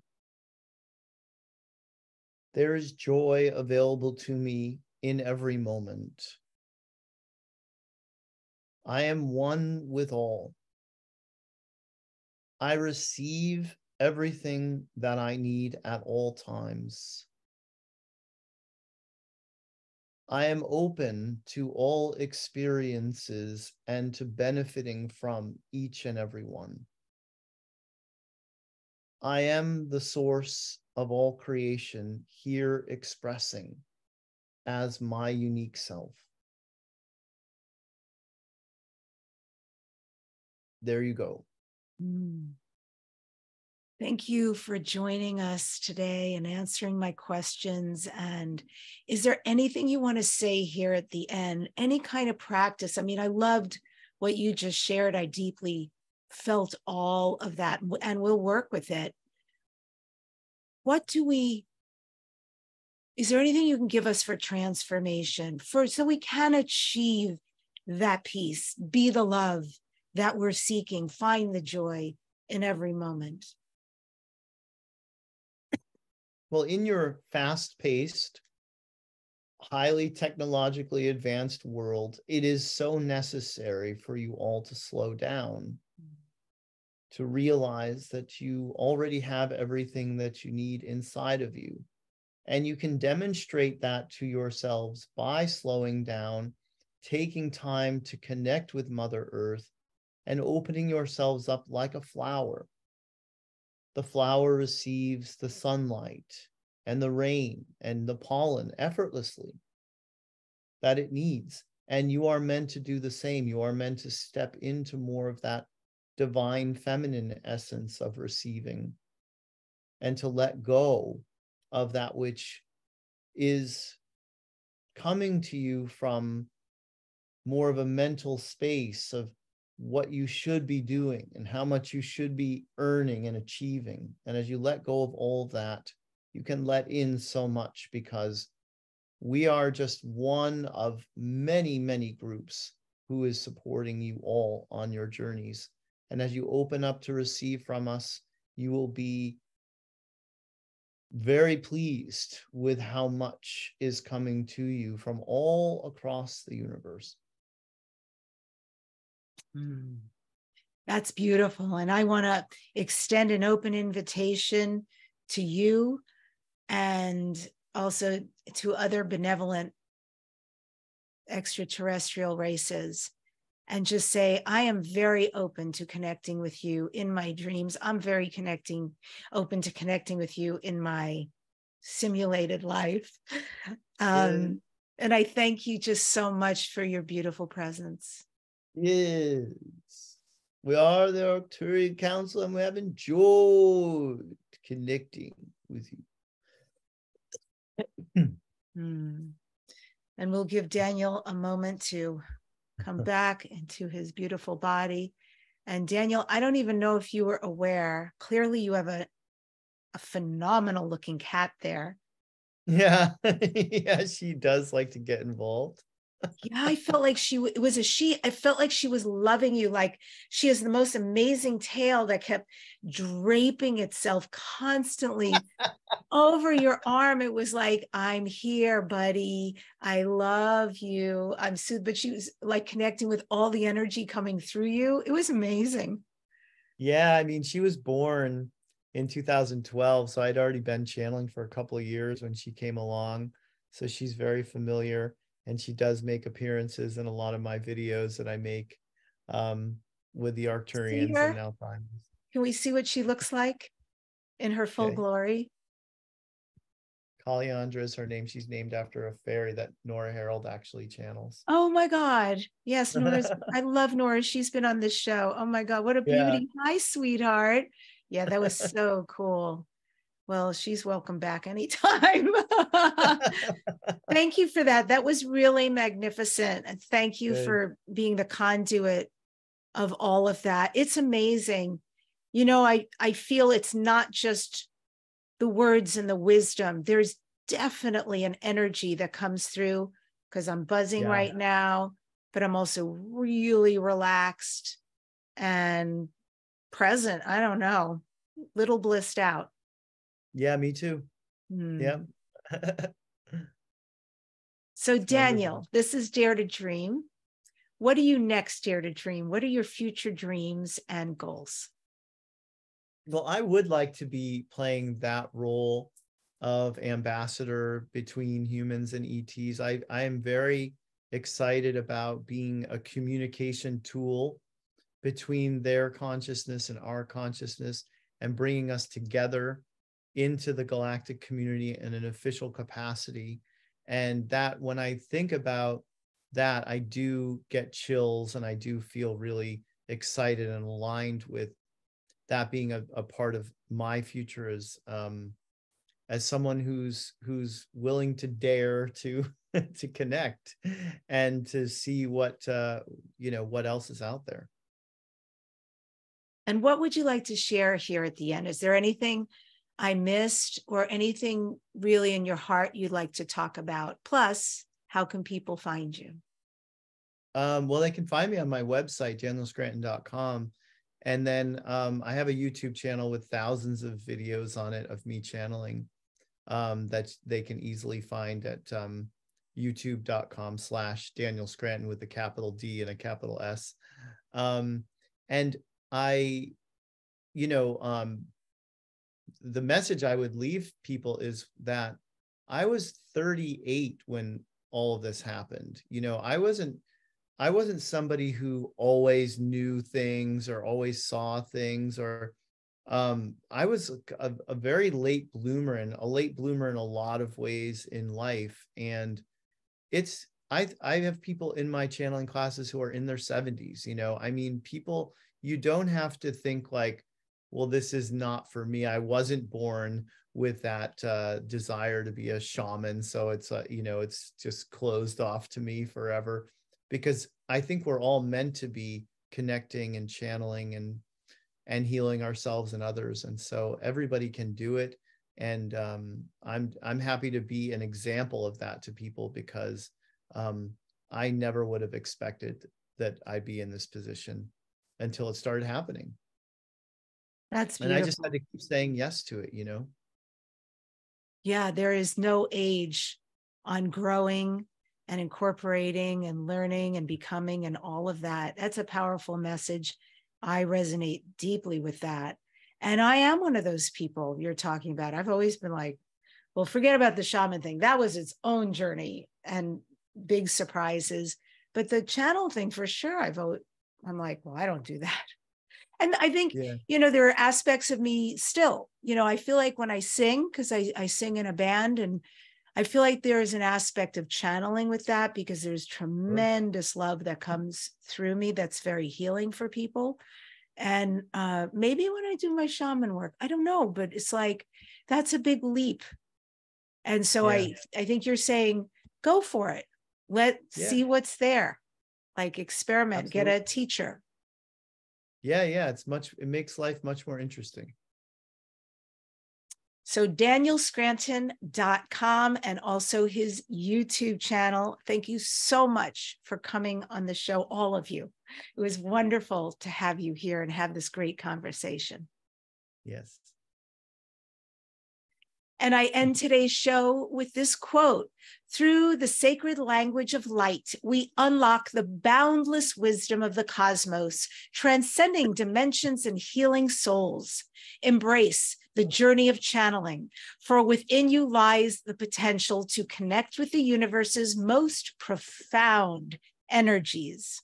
There is joy available to me in every moment. I am one with all. I receive everything that I need at all times. I am open to all experiences and to benefiting from each and every one. I am the source of all creation here expressing as my unique self. There you go. Mm. Thank you for joining us today and answering my questions. And is there anything you want to say here at the end? Any kind of practice? I mean, I loved what you just shared. I deeply felt all of that and we'll work with it. What do we, is there anything you can give us for transformation for so we can achieve that peace, be the love that we're seeking, find the joy in every moment. Well, in your fast paced, highly technologically advanced world, it is so necessary for you all to slow down, to realize that you already have everything that you need inside of you. And you can demonstrate that to yourselves by slowing down, taking time to connect with Mother Earth, and opening yourselves up like a flower. The flower receives the sunlight and the rain and the pollen effortlessly that it needs. And you are meant to do the same. You are meant to step into more of that divine feminine essence of receiving and to let go of that which is coming to you from more of a mental space of what you should be doing and how much you should be earning and achieving. And as you let go of all of that, you can let in so much because we are just one of many, many groups who is supporting you all on your journeys. And as you open up to receive from us, you will be very pleased with how much is coming to you from all across the universe. Mm. That's beautiful. And I want to extend an open invitation to you and also to other benevolent extraterrestrial races and just say i am very open to connecting with you in my dreams i'm very connecting open to connecting with you in my simulated life um, and i thank you just so much for your beautiful presence Yes. We are the Arcturian Council and we have enjoyed connecting with you. Hmm. And we'll give Daniel a moment to come back into his beautiful body. And Daniel, I don't even know if you were aware. Clearly, you have a, a phenomenal looking cat there. Yeah. yeah, she does like to get involved yeah, I felt like she it was a she. I felt like she was loving you. Like she has the most amazing tail that kept draping itself constantly over your arm. It was like, I'm here, buddy. I love you. I'm so, but she was like connecting with all the energy coming through you. It was amazing. Yeah, I mean, she was born in 2012, so I'd already been channeling for a couple of years when she came along. So she's very familiar and she does make appearances in a lot of my videos that I make um, with the Arcturians and Alpines. Can we see what she looks like in her full okay. glory? Kaliandra is her name. She's named after a fairy that Nora Herold actually channels. Oh my God. Yes, Nora's I love Nora. She's been on this show. Oh my God, what a beauty. Yeah. Hi, sweetheart. Yeah, that was so cool. Well, she's welcome back anytime. thank you for that. That was really magnificent. And thank you Good. for being the conduit of all of that. It's amazing. You know, I, I feel it's not just the words and the wisdom. There's definitely an energy that comes through because I'm buzzing yeah. right now, but I'm also really relaxed and present. I don't know, little blissed out. Yeah, me too. Hmm. Yeah. so, Daniel, this is Dare to Dream. What do you next dare to dream? What are your future dreams and goals? Well, I would like to be playing that role of ambassador between humans and ETs. I, I am very excited about being a communication tool between their consciousness and our consciousness and bringing us together into the galactic community in an official capacity. And that when I think about that, I do get chills and I do feel really excited and aligned with that being a, a part of my future as um, as someone who's who's willing to dare to to connect and to see what uh, you know what else is out there. And what would you like to share here at the end? Is there anything I missed or anything really in your heart you'd like to talk about? Plus, how can people find you? Um, well, they can find me on my website, danielscranton.com. And then um, I have a YouTube channel with thousands of videos on it of me channeling um, that they can easily find at um, youtube.com slash Daniel Scranton with a capital D and a capital S. Um, and I, you know, um, the message I would leave people is that I was 38 when all of this happened. You know, I wasn't I wasn't somebody who always knew things or always saw things or um, I was a, a, very late bloomer and a late bloomer in a lot of ways in life. And it's I I have people in my channeling classes who are in their 70s. You know, I mean, people you don't have to think like well, this is not for me. I wasn't born with that uh, desire to be a shaman. So it's, uh, you know, it's just closed off to me forever because I think we're all meant to be connecting and channeling and and healing ourselves and others and so everybody can do it and um, i'm i'm happy to be an example of that to people because um, i never would have expected that i'd be in this position until it started happening that's beautiful. And I just had to keep saying yes to it, you know? Yeah, there is no age on growing and incorporating and learning and becoming and all of that. That's a powerful message. I resonate deeply with that. And I am one of those people you're talking about. I've always been like, well, forget about the shaman thing. That was its own journey and big surprises. But the channel thing, for sure, I've always, I'm like, well, I don't do that and i think yeah. you know there are aspects of me still you know i feel like when i sing because I, I sing in a band and i feel like there is an aspect of channeling with that because there's tremendous love that comes through me that's very healing for people And uh, maybe when I do my shaman work, I don't know, but it's like that's a big leap. And so yeah. I I think you're saying go for it. Let yeah. see what's there. Like experiment, Absolutely. get a teacher. Yeah, yeah, it's much it makes life much more interesting. So danielscranton.com and also his YouTube channel. Thank you so much for coming on the show, all of you. It was wonderful to have you here and have this great conversation. Yes. And I end today's show with this quote Through the sacred language of light, we unlock the boundless wisdom of the cosmos, transcending dimensions and healing souls. Embrace the journey of channeling, for within you lies the potential to connect with the universe's most profound energies.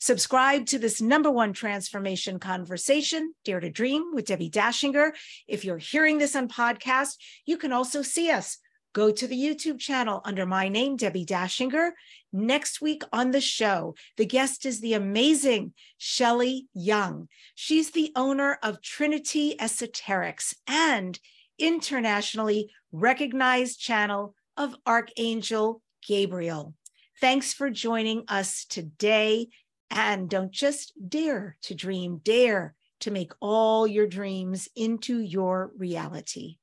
Subscribe to this number one transformation conversation, Dare to Dream with Debbi Dachinger. If you're hearing this on podcast, you can also see us. Go to the YouTube channel under my name, Debbi Dachinger. Next week on the show, the guest is the amazing Shelley Young. She's the owner of Trinity Esoterics and internationally recognized channel of Archangel Gabriel. Thanks for joining us today. And don't just dare to dream, dare to make all your dreams into your reality.